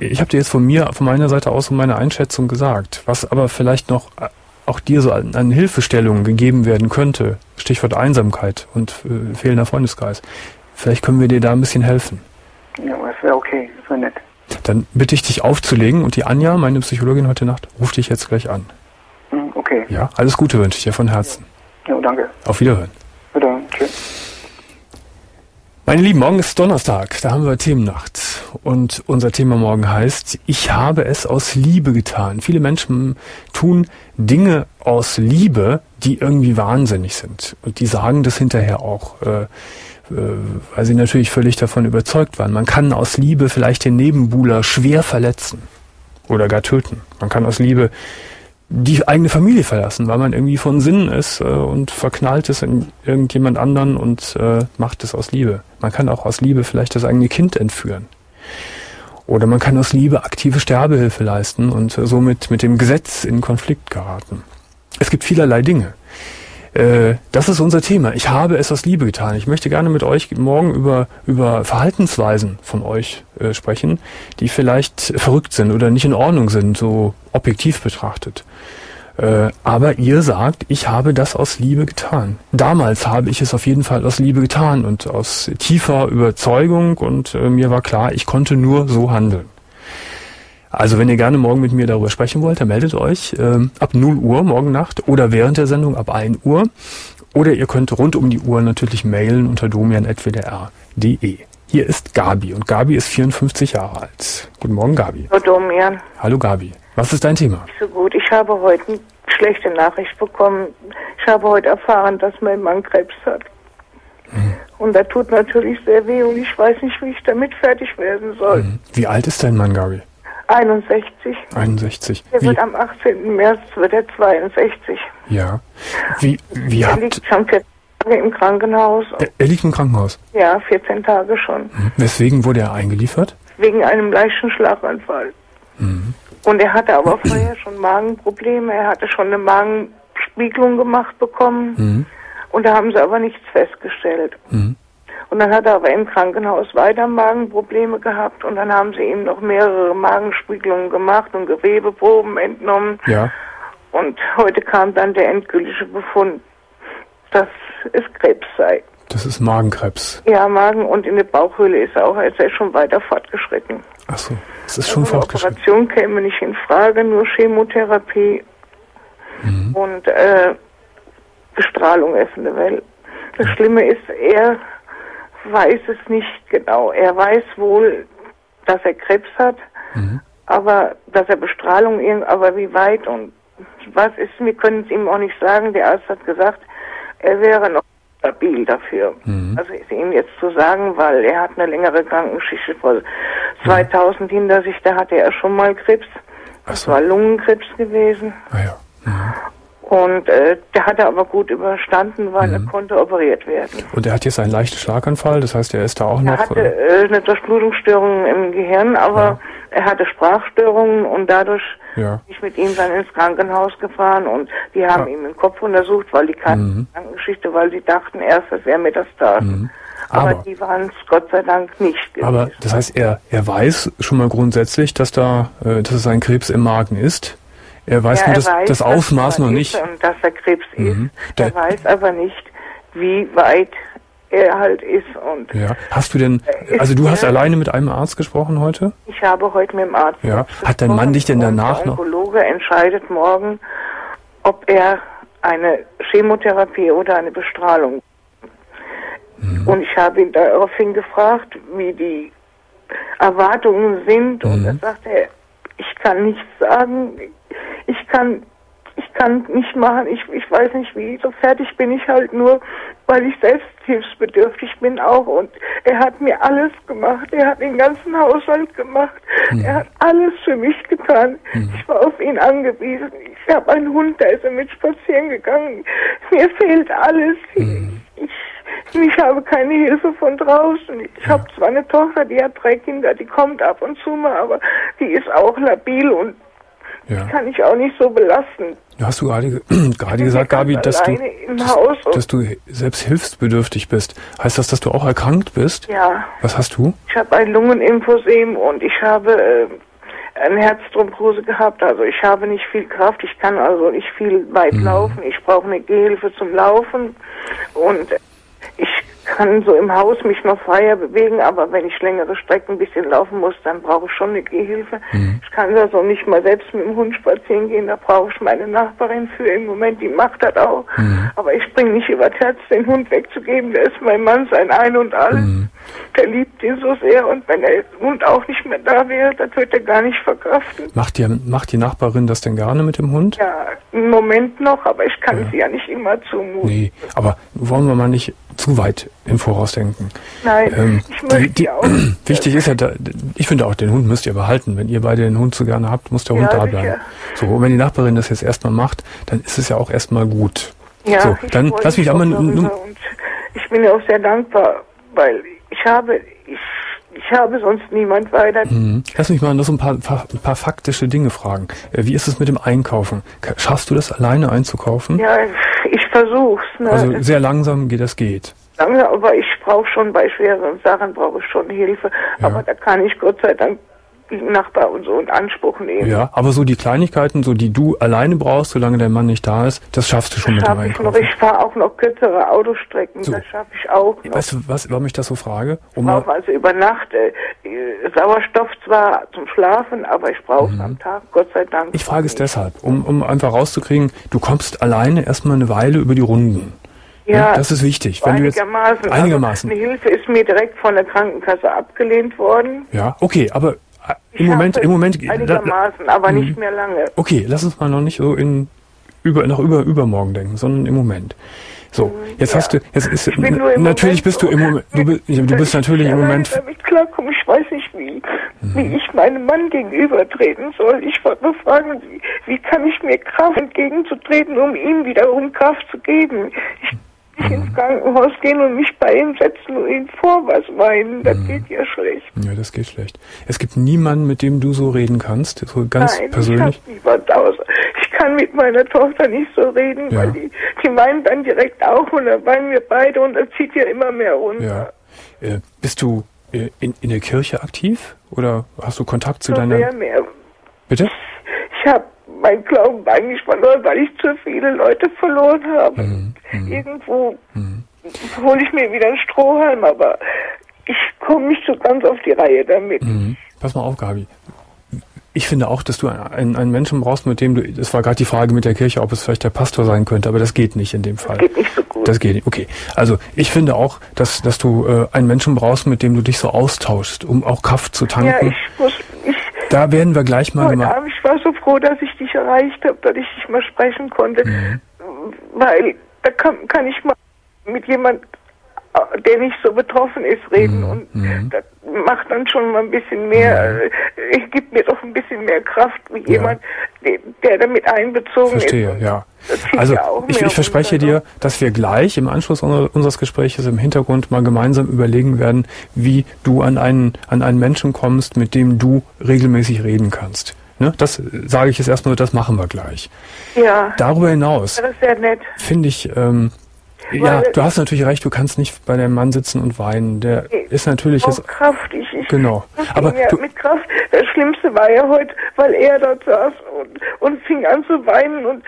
Ich habe dir jetzt von mir, von meiner Seite aus um meine Einschätzung gesagt. Was aber vielleicht noch auch dir so an, an Hilfestellungen gegeben werden könnte, Stichwort Einsamkeit und äh, fehlender Freundeskreis, vielleicht können wir dir da ein bisschen helfen. Ja, das wäre okay, das wäre nett. Dann bitte ich dich aufzulegen und die Anja, meine Psychologin heute Nacht, ruft dich jetzt gleich an. Hm, okay. Ja, alles Gute wünsche ich dir von Herzen. Ja, danke. Auf Wiederhören. Wieder, tschüss. Meine Lieben, morgen ist Donnerstag, da haben wir Themennacht. Und unser Thema morgen heißt, ich habe es aus Liebe getan. Viele Menschen tun Dinge aus Liebe, die irgendwie wahnsinnig sind. Und die sagen das hinterher auch, äh, äh, weil sie natürlich völlig davon überzeugt waren. Man kann aus Liebe vielleicht den Nebenbuhler schwer verletzen oder gar töten. Man kann aus Liebe die eigene Familie verlassen, weil man irgendwie von Sinnen ist äh, und verknallt ist in irgendjemand anderen und äh, macht es aus Liebe. Man kann auch aus Liebe vielleicht das eigene Kind entführen. Oder man kann aus Liebe aktive Sterbehilfe leisten und somit mit dem Gesetz in Konflikt geraten. Es gibt vielerlei Dinge. Äh, das ist unser Thema. Ich habe es aus Liebe getan. Ich möchte gerne mit euch morgen über, über Verhaltensweisen von euch äh, sprechen, die vielleicht verrückt sind oder nicht in Ordnung sind, so objektiv betrachtet. Äh, aber ihr sagt, ich habe das aus Liebe getan. Damals habe ich es auf jeden Fall aus Liebe getan und aus tiefer Überzeugung und äh, mir war klar, ich konnte nur so handeln. Also wenn ihr gerne morgen mit mir darüber sprechen wollt, dann meldet euch ähm, ab 0 Uhr morgen Nacht oder während der Sendung ab 1 Uhr. Oder ihr könnt rund um die Uhr natürlich mailen unter domian.wdr.de. Hier ist Gabi und Gabi ist 54 Jahre alt. Guten Morgen, Gabi. Hallo Domian. Hallo Gabi. Was ist dein Thema? Nicht so gut. Ich habe heute schlechte Nachricht bekommen. Ich habe heute erfahren, dass mein Mann Krebs hat. Mhm. Und das tut natürlich sehr weh und ich weiß nicht, wie ich damit fertig werden soll. Mhm. Wie alt ist dein Mann, Gabi? 61. 61. Er wird am 18. März wird er 62. Ja. Wie, wie er habt... liegt schon 14 Tage im Krankenhaus. Er, er, liegt im Krankenhaus? Ja, 14 Tage schon. Mhm. Weswegen wurde er eingeliefert? Wegen einem leichten Schlaganfall. Mhm. Und er hatte aber vorher schon Magenprobleme. Er hatte schon eine Magenspiegelung gemacht bekommen. Mhm. Und da haben sie aber nichts festgestellt. Mhm. Und dann hat er aber im Krankenhaus weiter Magenprobleme gehabt und dann haben sie ihm noch mehrere Magenspiegelungen gemacht und Gewebeproben entnommen. Ja. Und heute kam dann der endgültige Befund, dass es Krebs sei. Das ist Magenkrebs. Ja, Magen und in der Bauchhöhle ist er auch, er ist schon weiter fortgeschritten. Ach so, es ist schon also fortgeschritten. Operation käme nicht in Frage, nur Chemotherapie mhm. und äh, Bestrahlung eventuell. Das Schlimme ist, er weiß es nicht genau. Er weiß wohl, dass er Krebs hat, mhm. aber dass er Bestrahlung, aber wie weit und was ist, wir können es ihm auch nicht sagen. Der Arzt hat gesagt, er wäre noch stabil dafür. Mhm. Also ist ihm jetzt zu sagen, weil er hat eine längere Krankengeschichte vor 2000 mhm. hinter sich, da hatte er schon mal Krebs. Das so. war Lungenkrebs gewesen. Ah ja. Mhm. Und äh, der hat er aber gut überstanden, weil mhm. er konnte operiert werden. Und er hat jetzt einen leichten Schlaganfall, das heißt, er ist da auch noch. Er hatte äh, eine Durchblutungsstörung im Gehirn, aber ja. er hatte Sprachstörungen und dadurch ja. bin ich mit ihm dann ins Krankenhaus gefahren und die haben ja. ihm den Kopf untersucht, weil die mhm. Krankengeschichte, weil sie dachten erst, das wäre Metastasen. Mhm. Aber, aber, die waren es Gott sei Dank nicht. Gewesen. Aber das heißt, er, er weiß schon mal grundsätzlich, dass da, äh, dass es ein Krebs im Magen ist. Er weiß ja, nur das, weiß, das Ausmaß noch nicht. Und dass er Krebs mhm. ist. Er weiß aber nicht, wie weit er halt ist. Und ja. Hast du denn, also du hast alleine mit einem Arzt gesprochen heute? Ich habe heute mit dem Arzt ja. Hat dein Mann dich denn danach noch? Der Onkologe entscheidet morgen, ob er eine Chemotherapie oder eine Bestrahlung. Mhm. Und ich habe ihn daraufhin gefragt, wie die Erwartungen sind. Mhm. Und er sagte, ich kann nichts sagen ich kann ich kann nicht machen, ich, ich weiß nicht wie, so fertig bin ich halt nur, weil ich selbst hilfsbedürftig bin auch und er hat mir alles gemacht, er hat den ganzen Haushalt gemacht, mhm. er hat alles für mich getan, mhm. ich war auf ihn angewiesen, ich habe einen Hund, da ist mit spazieren gegangen, mir fehlt alles, mhm. ich, ich habe keine Hilfe von draußen. Ich ja. habe zwar eine Tochter, die hat drei Kinder, die kommt ab und zu mal, aber die ist auch labil und ja. kann ich auch nicht so belasten. Hast du gerade, [CLEARS THROAT] gerade gesagt, Gabi, dass du, dass, dass, du selbst hilfsbedürftig bist. Heißt das, dass du auch erkrankt bist? Ja. Was hast du? Ich habe ein Lungenimphosem und ich habe äh, eine Herzthrombose gehabt. Also ich habe nicht viel Kraft. Ich kann also nicht viel weit mhm. laufen. Ich brauche eine Gehhilfe zum Laufen und ich kann so im Haus mich noch freier bewegen, aber wenn ich längere Strecken ein bisschen laufen muss, dann brauche ich schon eine Gehhilfe. Mhm. Ich kann also nicht mal selbst mit dem Hund spazieren gehen, da brauche ich meine Nachbarin für. Im Moment, die macht das auch. Mhm. Aber ich bringe nicht über das Herz, den Hund wegzugeben. Der ist mein Mann, sein Ein und Alles. Mhm. Der liebt ihn so sehr und wenn der Hund auch nicht mehr da wäre, das wird er gar nicht verkraften. Macht die, macht die Nachbarin das denn gerne mit dem Hund? Ja, im Moment noch, aber ich kann ja. sie ja nicht immer zumuten. Nee, aber wollen wir mal nicht zu weit im Voraus denken. Nein, ähm, ich möchte die, die, auch. [CLEARS THROAT] Wichtig ist ja, da, ich finde auch, den Hund müsst ihr behalten. Wenn ihr beide den Hund so gerne habt, muss der Hund ja, da bleiben. So, und wenn die Nachbarin das jetzt erstmal macht, dann ist es ja auch erstmal gut. Ja, so, dann lass mich einmal. Ich bin ja auch sehr dankbar, weil ich habe, ich ich habe sonst niemand weiter. Mhm. Lass mich mal noch so ein paar, paar, ein paar faktische Dinge fragen. Äh, wie ist es mit dem Einkaufen? Schaffst du das alleine einzukaufen? Ja, ich versuch's. Ne? Also sehr langsam geht das geht. Langsam, aber ich brauche schon bei schweren Sachen brauche ich schon Hilfe. Ja. Aber da kann ich Gott sei Dank Nachbar und so in Anspruch nehmen. Ja, aber so die Kleinigkeiten, so die du alleine brauchst, solange der Mann nicht da ist, das schaffst du schon das mit dem. Ich, noch. ich fahre auch noch kürzere Autostrecken, so. das schaffe ich auch noch. Weißt du, was, warum ich das so frage? Um ich brauche also über Nacht äh, Sauerstoff zwar zum Schlafen, aber ich brauche es mhm. am Tag, Gott sei Dank. Ich frage es deshalb, um, um einfach rauszukriegen, du kommst alleine erstmal eine Weile über die Runden. Ja, ja, das ist wichtig. Wenn einigermaßen. Du jetzt, einigermaßen. Also eine Hilfe ist mir direkt von der Krankenkasse abgelehnt worden. Ja, okay, aber im Moment, im Moment einigermaßen, aber nicht mhm. mehr lange. Okay, lass uns mal noch nicht so in über, noch über übermorgen denken, sondern im Moment. So, jetzt ja. hast du, jetzt ist, natürlich bist du im Moment, du, bist, du bist natürlich im Moment. Damit klarkommen. Ich weiß nicht, wie, mhm. wie ich meinem Mann gegenübertreten soll. Ich wollte nur fragen, wie, wie kann ich mir Kraft entgegenzutreten, um ihm wiederum Kraft zu geben? Ich nicht ins Krankenhaus gehen und mich bei ihm setzen und ihm vor was weinen. Das mhm. geht ja schlecht. Ja, das geht schlecht. Es gibt niemanden, mit dem du so reden kannst, so ganz Nein, persönlich. Ich, ich kann mit meiner Tochter nicht so reden, ja. weil die, die weinen dann direkt auch und dann weinen wir beide und das zieht ja immer mehr runter. Ja. Äh, bist du äh, in, in der Kirche aktiv oder hast du Kontakt zu so deiner... Mehr, mehr. Bitte? Ich habe mein Glauben eigentlich verloren, weil ich zu viele Leute verloren habe. Mhm. mhm. Irgendwo mhm. hole ich mir wieder einen Strohhalm, aber ich komme nicht so ganz auf die Reihe damit. Mhm. Pass mal auf, Gabi. Ich finde auch, dass du einen, einen Menschen brauchst, mit dem du, das war gerade die Frage mit der Kirche, ob es vielleicht der Pastor sein könnte, aber das geht nicht in dem Fall. Das geht nicht so gut. Das geht nicht, okay. Also ich finde auch, dass, dass du äh, einen Menschen brauchst, mit dem du dich so austauschst, um auch Kraft zu tanken. Ja, ich muss, ich da werden wir gleich mal. Heute Abend, ich war so froh, dass ich dich erreicht habe, dass ich dich mal sprechen konnte, mhm. weil da kann, kann ich mal mit jemand, äh, der nicht so betroffen ist, reden mhm. und mhm. das macht dann schon mal ein bisschen mehr, mhm. äh, gibt mir doch ein bisschen mehr Kraft wie ja. jemand, der, der damit einbezogen Verstehe, ist. Verstehe, ja. Also ich, ich verspreche dir, dass wir gleich im Anschluss unseres Gespräches im Hintergrund mal gemeinsam überlegen werden, wie du an einen, an einen Menschen kommst, mit dem du regelmäßig reden kannst. Ne? Das sage ich jetzt erstmal, das machen wir gleich. Ja. Darüber hinaus finde ich, ähm, ja, du hast natürlich recht, du kannst nicht bei dem Mann sitzen und weinen. Der ist natürlich jetzt. Kraft, ich, ich genau. Aber du, mit Kraft. Das Schlimmste war ja heute, weil er dort saß und, und fing an zu weinen und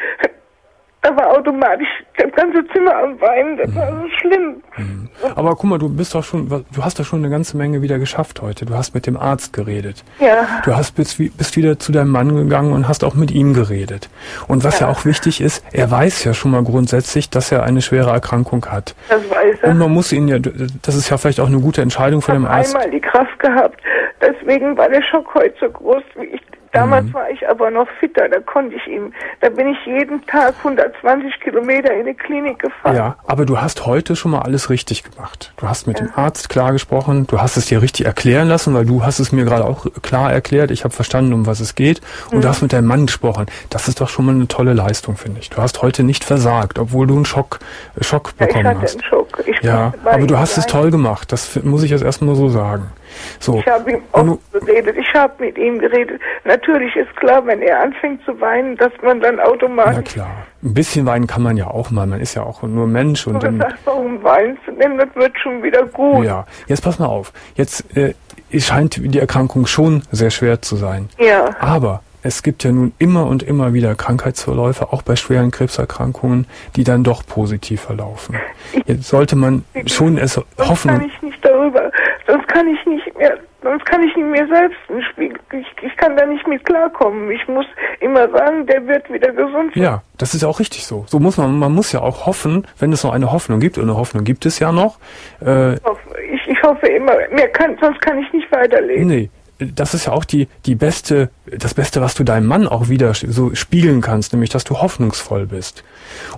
da war automatisch das ganze Zimmer am Weinen, das war so schlimm. Mhm. Aber guck mal, du bist doch schon, du hast da schon eine ganze Menge wieder geschafft heute. Du hast mit dem Arzt geredet. Ja. Du hast bist, bist wieder zu deinem Mann gegangen und hast auch mit ihm geredet. Und was ja. ja auch wichtig ist, er weiß ja schon mal grundsätzlich, dass er eine schwere Erkrankung hat. Das weiß er. Und man muss ihn ja, das ist ja vielleicht auch eine gute Entscheidung von dem Arzt. Ich habe einmal die Kraft gehabt. Deswegen war der Schock heute so groß, wie ich Damals mhm. war ich aber noch fitter, da konnte ich ihm, da bin ich jeden Tag 120 Kilometer in die Klinik gefahren. Ja, aber du hast heute schon mal alles richtig gemacht. Du hast mit ja. dem Arzt klar gesprochen, du hast es dir richtig erklären lassen, weil du hast es mir gerade auch klar erklärt, ich habe verstanden, um was es geht und mhm. du hast mit deinem Mann gesprochen. Das ist doch schon mal eine tolle Leistung, finde ich. Du hast heute nicht versagt, obwohl du einen Schock, äh, Schock ja, bekommen ich hatte hast. Einen Schock. Ich ja, aber du hast es toll gemacht, das muss ich jetzt erstmal so sagen. So. Ich habe ihm auch geredet, ich habe mit ihm geredet. Natürlich ist klar, wenn er anfängt zu weinen, dass man dann automatisch... Na klar, ein bisschen weinen kann man ja auch mal, man ist ja auch nur Mensch. Und dann, sagt, warum weinst du denn, das wird schon wieder gut. Ja, jetzt pass mal auf, jetzt äh, scheint die Erkrankung schon sehr schwer zu sein. Ja. Aber es gibt ja nun immer und immer wieder Krankheitsverläufe, auch bei schweren Krebserkrankungen, die dann doch positiv verlaufen. Jetzt sollte man schon es hoffen. Kann ich nicht darüber, sonst kann ich nicht mehr, sonst kann ich nicht mehr selbst ich, ich kann da nicht mit klarkommen. Ich muss immer sagen, der wird wieder gesund. Ja, das ist ja auch richtig so. So muss man, man muss ja auch hoffen, wenn es noch eine Hoffnung gibt, und eine Hoffnung gibt es ja noch. Äh, ich, ich hoffe immer, mehr kann, sonst kann ich nicht weiterleben. Nee, das ist ja auch die, die beste, das Beste, was du deinem Mann auch wieder so spiegeln kannst, nämlich, dass du hoffnungsvoll bist.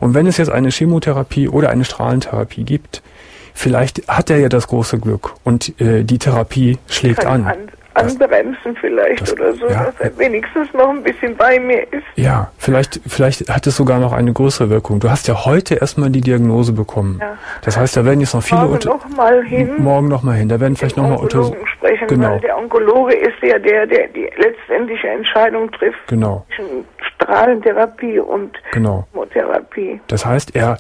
Und wenn es jetzt eine Chemotherapie oder eine Strahlentherapie gibt, vielleicht hat er ja das große Glück und äh, die Therapie schlägt an. an anbremsen vielleicht das, oder so, ja. dass er wenigstens noch ein bisschen bei mir ist. Ja, vielleicht, vielleicht hat es sogar noch eine größere Wirkung. Du hast ja heute erstmal die Diagnose bekommen. Ja. Das heißt, da werden jetzt noch viele morgen noch mal hin. Morgen noch mal hin. Da werden vielleicht noch mal Untersuchungen sprechen, genau. weil der Onkologe ist ja der, der die letztendliche Entscheidung trifft. Genau. Zwischen Strahlentherapie und genau. Chemotherapie. Das heißt, er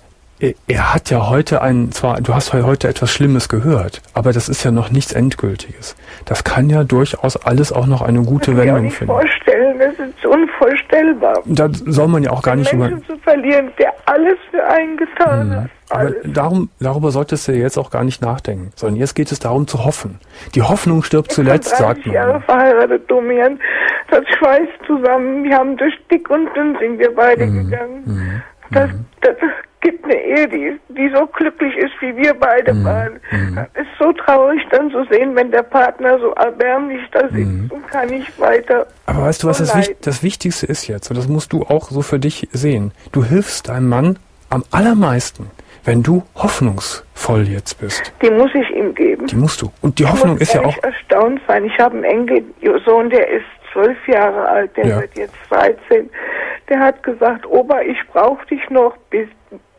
er hat ja heute ein, zwar, du hast heute etwas Schlimmes gehört, aber das ist ja noch nichts Endgültiges. Das kann ja durchaus alles auch noch eine gute Wendung ich finden. vorstellen, das ist unvorstellbar. Da soll man ja auch gar nicht Menschen über. zu verlieren, der alles für einen getan mhm. hat. Aber darum, darüber solltest du jetzt auch gar nicht nachdenken, sondern jetzt geht es darum zu hoffen. Die Hoffnung stirbt ich zuletzt, sagt man. Jahre verheiratet, Domian. Das schweißt zusammen. Wir haben durch dick und dünn sind wir beide mhm. gegangen. Mhm. Das, mhm. das, gibt eine Ehe, die, die so glücklich ist, wie wir beide mhm. waren. Mhm. Das ist so traurig dann zu sehen, wenn der Partner so erbärmlich da sitzt mhm. und kann nicht weiter. Aber weißt du, was das, das Wichtigste ist jetzt? Und das musst du auch so für dich sehen. Du hilfst deinem Mann am allermeisten, wenn du hoffnungsvoll jetzt bist. Die muss ich ihm geben. Die musst du. Und die ich Hoffnung ist ja auch. Ich erstaunt sein. Ich habe einen Enkelsohn, der ist zwölf Jahre alt, der ja. wird jetzt 13. Der hat gesagt, Opa, ich brauche dich noch bis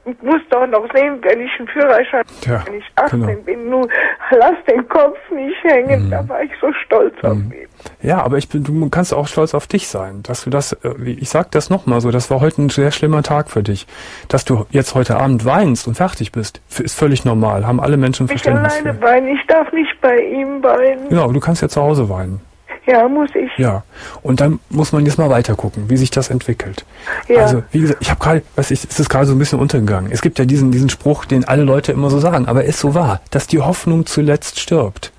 ich muss doch noch sehen, wenn ich einen Führerschein ja, wenn ich 18 genau. bin. Nun, lass den Kopf nicht hängen. Mhm. Da war ich so stolz mhm. auf ihn. Ja, aber ich bin, du kannst auch stolz auf dich sein, dass du das, äh, ich sag das nochmal so, das war heute ein sehr schlimmer Tag für dich. Dass du jetzt heute Abend weinst und fertig bist, ist völlig normal. Haben alle Menschen Verständnis. Ich alleine weinen, ich darf nicht bei ihm weinen. Genau, du kannst ja zu Hause weinen. Ja, muss ich. Ja, und dann muss man jetzt mal weiter gucken, wie sich das entwickelt. Ja. Also, wie gesagt, ich habe gerade, was ich, es ist gerade so ein bisschen untergegangen. Es gibt ja diesen, diesen Spruch, den alle Leute immer so sagen, aber er ist so wahr, dass die Hoffnung zuletzt stirbt.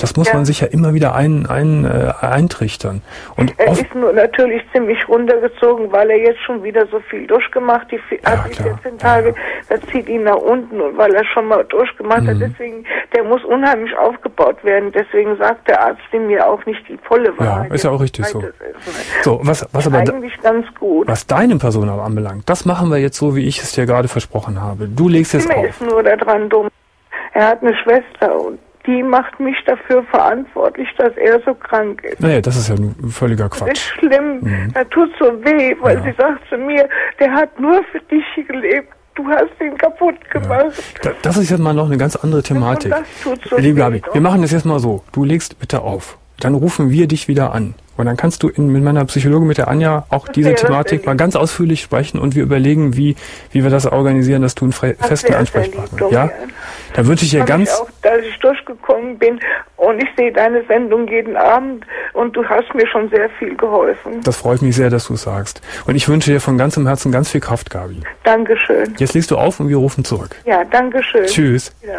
Das muss ja. man sich ja immer wieder ein, ein, äh, eintrichtern. Und er ist nur natürlich ziemlich runtergezogen, weil er jetzt schon wieder so viel durchgemacht die, ja, hat. Die 14 Tage, ja. das zieht ihn nach unten und weil er schon mal durchgemacht mhm. hat, deswegen, der muss unheimlich aufgebaut werden. Deswegen sagt der Arzt mir auch nicht die volle Wahrheit. Ja, ist ja auch richtig so. So, was, was aber eigentlich ganz gut. Was deine Person aber anbelangt, das machen wir jetzt so, wie ich es dir gerade versprochen habe. Du legst jetzt auf. ist nur daran dumm. Er hat eine Schwester und die macht mich dafür verantwortlich, dass er so krank ist. Naja, das ist ja ein völliger Quatsch. Das ist schlimm. Mhm. Das tut so weh, weil ja. sie sagt zu mir, der hat nur für dich gelebt. Du hast ihn kaputt gemacht. Ja. Das ist jetzt mal noch eine ganz andere Thematik. Das tut so Liebe Gabi, wir machen das jetzt mal so. Du legst bitte auf. Dann rufen wir dich wieder an. Und dann kannst du in, mit meiner Psychologin, mit der Anja, auch das diese Thematik mal ganz ausführlich sprechen und wir überlegen, wie, wie wir das organisieren, dass du einen festen Ansprechpartner hast. Ja? Da wünsche ich dir ganz. Ich auch, dass ich durchgekommen bin und ich sehe deine Sendung jeden Abend und du hast mir schon sehr viel geholfen. Das freut mich sehr, dass du es sagst. Und ich wünsche dir von ganzem Herzen ganz viel Kraft, Gabi. Dankeschön. Jetzt legst du auf und wir rufen zurück. Ja, Dankeschön. Tschüss. Ja.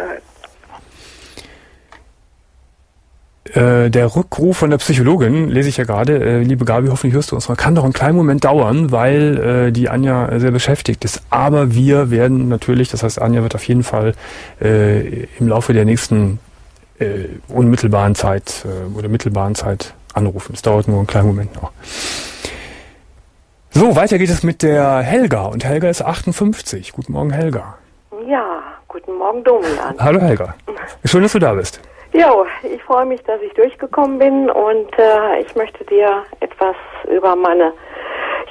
Äh, der Rückruf von der Psychologin, lese ich ja gerade, äh, liebe Gabi, hoffentlich hörst du uns mal, kann doch einen kleinen Moment dauern, weil äh, die Anja sehr beschäftigt ist. Aber wir werden natürlich, das heißt, Anja wird auf jeden Fall äh, im Laufe der nächsten äh, unmittelbaren Zeit oder mittelbaren Zeit anrufen. Es dauert nur einen kleinen Moment noch. So, weiter geht es mit der Helga und Helga ist 58. Guten Morgen, Helga. Ja, guten Morgen, Domian. Hallo, Helga. Schön, dass du da bist. Ja, ich freue mich, dass ich durchgekommen bin und äh, ich möchte dir etwas über meine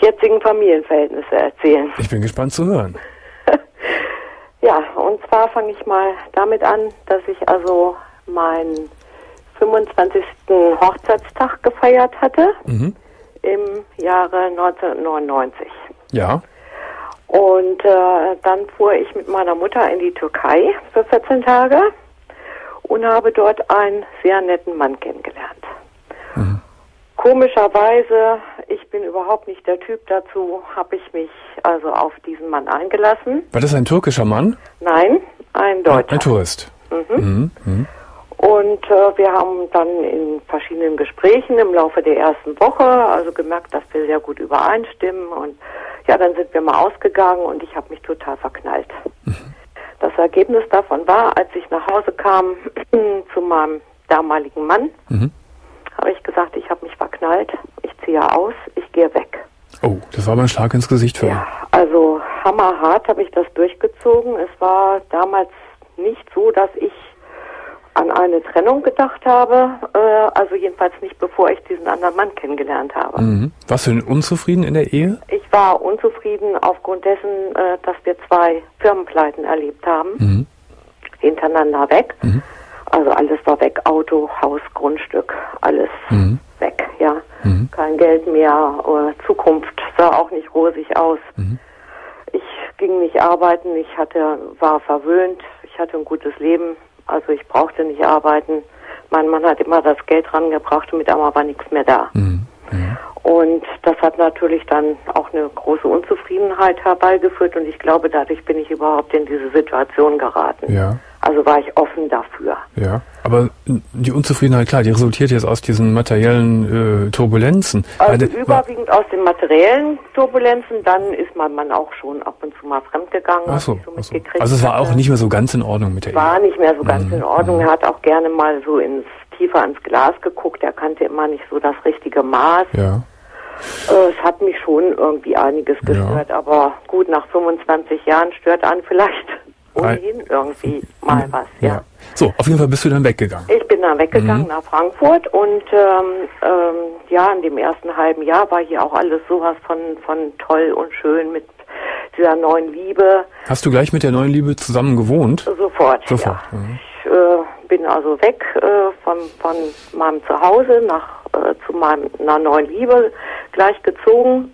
jetzigen Familienverhältnisse erzählen. Ich bin gespannt zu hören. [LAUGHS] ja, und zwar fange ich mal damit an, dass ich also meinen 25. Hochzeitstag gefeiert hatte mhm. im Jahre 1999. Ja. Und äh, dann fuhr ich mit meiner Mutter in die Türkei für 14 Tage und habe dort einen sehr netten Mann kennengelernt. Mhm. Komischerweise, ich bin überhaupt nicht der Typ dazu, habe ich mich also auf diesen Mann eingelassen. War das ein türkischer Mann? Nein, ein Deutscher. Ein, Tourist. Mhm. Mhm. mhm. Und äh, wir haben dann in verschiedenen Gesprächen im Laufe der ersten Woche also gemerkt, dass wir sehr gut übereinstimmen. Und ja, dann sind wir mal ausgegangen und ich habe mich total verknallt. Das Ergebnis davon war, als ich nach Hause kam [CLEARS THROAT] zu meinem damaligen Mann, mhm. habe ich gesagt, ich habe mich verknallt, ich ziehe aus, ich gehe weg. Oh, das war aber ein Schlag ins Gesicht für ihn. Ja, also hammerhart habe ich das durchgezogen. Es war damals nicht so, dass ich an eine Trennung gedacht habe, äh, also jedenfalls nicht bevor ich diesen anderen Mann kennengelernt habe. Mhm. Warst du denn unzufrieden in der Ehe? Ich war unzufrieden aufgrund dessen, äh, dass wir zwei Firmenpleiten erlebt haben, mhm. hintereinander weg. Mhm. Also alles war weg, Auto, Haus, Grundstück, alles mhm. weg, ja. Mhm. Kein Geld mehr, äh, Zukunft sah auch nicht rosig aus. Mhm. Ich ging nicht arbeiten, ich hatte, war verwöhnt, ich hatte ein gutes Leben, also ich brauchte nicht arbeiten. Mein Mann hat immer das Geld rangebracht und mit einmal war nichts mehr da. Mhm. Mhm. Und das hat natürlich dann auch eine große Unzufriedenheit herbeigeführt und ich glaube, dadurch bin ich überhaupt in diese Situation geraten. Ja. Also war ich offen dafür. Ja, aber die Unzufriedenheit, klar, die resultiert jetzt aus diesen materiellen äh, Turbulenzen. Also Weil, überwiegend aus den materiellen Turbulenzen, dann ist mein Mann auch schon ab und zu mal fremdgegangen. Ach so, so, so. Also es war auch nicht mehr so ganz in Ordnung mit der War nicht mehr so ganz mhm. in Ordnung. Mhm. Er hat auch gerne mal so ins tiefer ins Glas geguckt. Er kannte immer nicht so das richtige Maß. Ja. Äh, es hat mich schon irgendwie einiges gestört, ja. aber gut, nach 25 Jahren stört an vielleicht ohnehin irgendwie mal was, ja. ja. So, auf jeden Fall bist du dann weggegangen. Ich bin dann weggegangen mhm. nach Frankfurt und ähm, ähm, ja, in dem ersten halben Jahr war hier auch alles sowas von, von toll und schön mit dieser neuen Liebe. Hast du gleich mit der neuen Liebe zusammen gewohnt? Sofort. Sofort. Ja. Mhm. Ich äh, bin also weg äh, von, von meinem Zuhause nach äh, zu meiner neuen Liebe gleich gezogen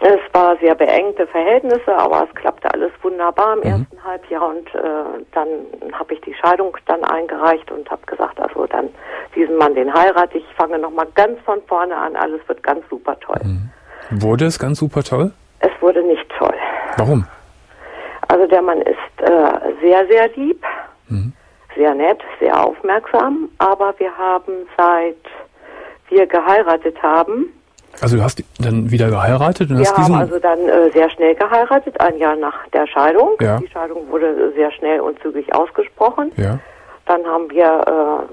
es war sehr beengte Verhältnisse, aber es klappte alles wunderbar im mhm. ersten Halbjahr und äh, dann habe ich die Scheidung dann eingereicht und habe gesagt, also dann diesen Mann, den heirate ich, fange nochmal ganz von vorne an, alles wird ganz super toll. Mhm. Wurde es ganz super toll? Es wurde nicht toll. Warum? Also der Mann ist äh, sehr, sehr lieb, mhm. sehr nett, sehr aufmerksam, aber wir haben seit wir geheiratet haben, also du hast dann wieder geheiratet? Und Wir hast haben also dann äh, sehr schnell geheiratet, ein Jahr nach der Scheidung. Ja. Die Scheidung wurde sehr schnell und zügig ausgesprochen. Ja. Dann haben wir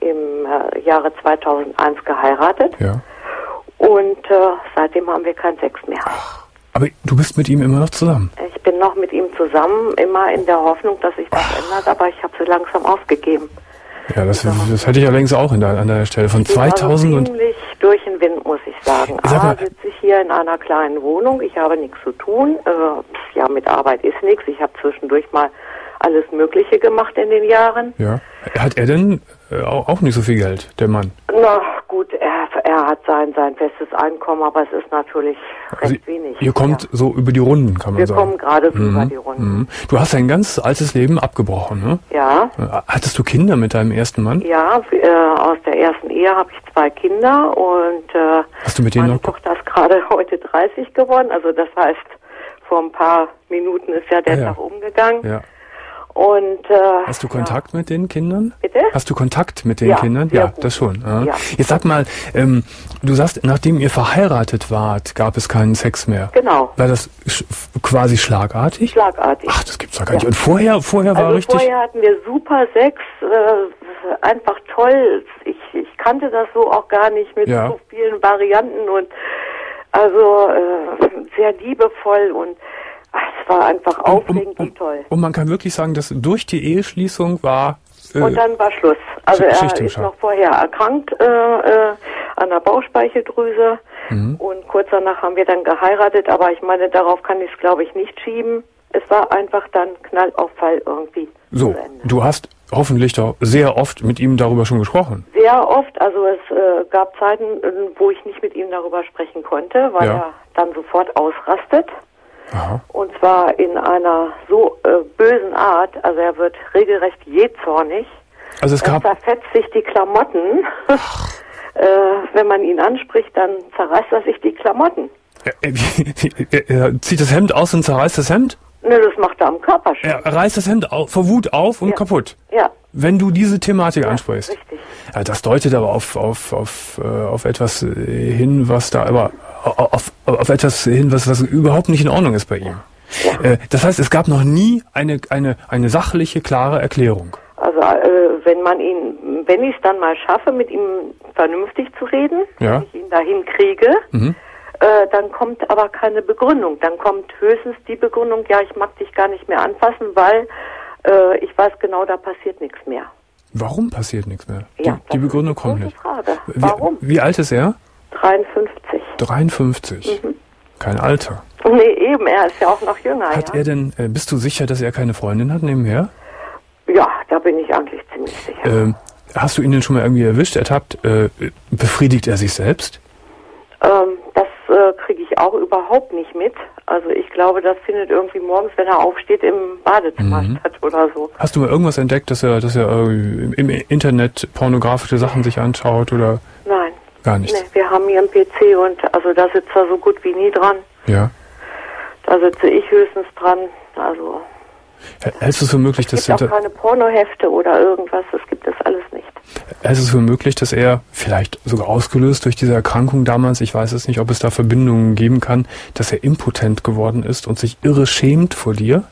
äh, im äh, Jahre 2001 geheiratet. Ja. Und äh, seitdem haben wir keinen Sex mehr. Ach, aber du bist mit ihm immer noch zusammen? Ich bin noch mit ihm zusammen, immer in der Hoffnung, dass sich das Ach. ändert, aber ich habe sie langsam aufgegeben. Ja, das, das hätte ich allerdings auch der, an der Stelle. Von 2000 also und durch den Wind, muss ich sagen. A, sitze ich hier in einer kleinen Wohnung, ich habe nichts zu tun. Äh, ja, mit Arbeit ist nichts. Ich habe zwischendurch mal alles Mögliche gemacht in den Jahren. Ja. Hat er denn äh, auch nicht so viel Geld, der Mann? Na gut, er, er hat sein, sein festes Einkommen, aber es ist natürlich also recht wenig. Ihr kommt ja. so über die Runden, kann man Wir sagen. Wir kommen gerade so mhm. über die Runden. Mhm. Du hast dein ganz altes Leben abgebrochen, ne? Ja. Hattest du Kinder mit deinem ersten Mann? Ja, äh, aus der ersten Ehe habe ich zwei Kinder und äh, hast du mit denen meine noch Tochter ist gerade [LAUGHS] heute 30 geworden, also das heißt, vor ein paar Minuten ist ja der ah, ja. Tag umgegangen. Ja. Und, äh, Hast du Kontakt ja. mit den Kindern? Bitte? Hast du Kontakt mit den ja, Kindern? Ja, gut. das schon. Ja. Jetzt sag mal, ähm, du sagst, nachdem ihr verheiratet wart, gab es keinen Sex mehr. Genau. War das sch quasi schlagartig? Schlagartig. Ach, das gibt's doch gar nicht. Und vorher, vorher war also richtig. Vorher hatten wir super Sex, äh, einfach toll. Ich, ich kannte das so auch gar nicht mit so vielen Varianten und also äh, sehr liebevoll und es war einfach aufregend und, und, toll. Und man kann wirklich sagen, dass durch die Eheschließung war. Äh, und dann war Schluss. Also er ist noch vorher erkrankt äh, äh, an der Bauchspeicheldrüse mhm. und kurz danach haben wir dann geheiratet, aber ich meine, darauf kann ich es glaube ich nicht schieben. Es war einfach dann Knallauffall irgendwie. So, du hast hoffentlich doch sehr oft mit ihm darüber schon gesprochen. Sehr oft, also es äh, gab Zeiten, wo ich nicht mit ihm darüber sprechen konnte, weil ja. er dann sofort ausrastet. Aha. Und zwar in einer so äh, bösen Art, also er wird regelrecht jähzornig. Also es gab... Er zerfetzt sich die Klamotten. [LAUGHS] äh, wenn man ihn anspricht, dann zerreißt er sich die Klamotten. Er, er, [LAUGHS] er, zieht das Hemd aus und zerreißt das Hemd? Ne, das macht er am Körper schon. Er reißt das Hemd auf, vor Wut auf und ja. kaputt. Ja. Wenn du diese Thematik ja, ansprichst. Richtig. Ja, das deutet aber auf, auf, auf, äh, auf etwas hin, was da aber auf, auf etwas hin, was, was überhaupt nicht in Ordnung ist bei ihm. Ja. Äh, das heißt, es gab noch nie eine, eine, eine sachliche, klare Erklärung. Also äh, wenn man ihn, wenn ich es dann mal schaffe, mit ihm vernünftig zu reden, ja. wenn ich ihn dahin kriege, mhm. äh, dann kommt aber keine Begründung. Dann kommt höchstens die Begründung, ja, ich mag dich gar nicht mehr anfassen, weil äh, ich weiß genau, da passiert nichts mehr. Warum passiert nichts mehr? Ja, die, die Begründung kommt nicht. Frage. Warum? Wie, wie alt ist er? 53. 53. Mhm. Kein Alter. Nee, eben, er ist ja auch noch jünger. Hat ja. er denn, äh, bist du sicher, dass er keine Freundin hat nebenher? Ja, da bin ich eigentlich ziemlich sicher. Ähm, hast du ihn denn schon mal irgendwie erwischt, ertappt? Äh, befriedigt er sich selbst? Ähm, das äh, kriege ich auch überhaupt nicht mit. Also ich glaube, das findet irgendwie morgens, wenn er aufsteht, im Badezimmer mhm. statt oder so. Hast du mal irgendwas entdeckt, dass er, dass er äh, im Internet pornografische Sachen sich anschaut oder? Gar nichts? Nee, wir haben hier einen PC und also da sitzt er so gut wie nie dran. Ja. Da sitze ich höchstens dran. Also Hältst du es für möglich, dass... Es gibt auch keine Pornohefte oder irgendwas, das gibt es alles nicht. Hältst du es für möglich, dass er, vielleicht sogar ausgelöst durch diese Erkrankung damals, ich weiß es nicht, ob es da Verbindungen geben kann, dass er impotent geworden ist und sich irre schämt vor dir?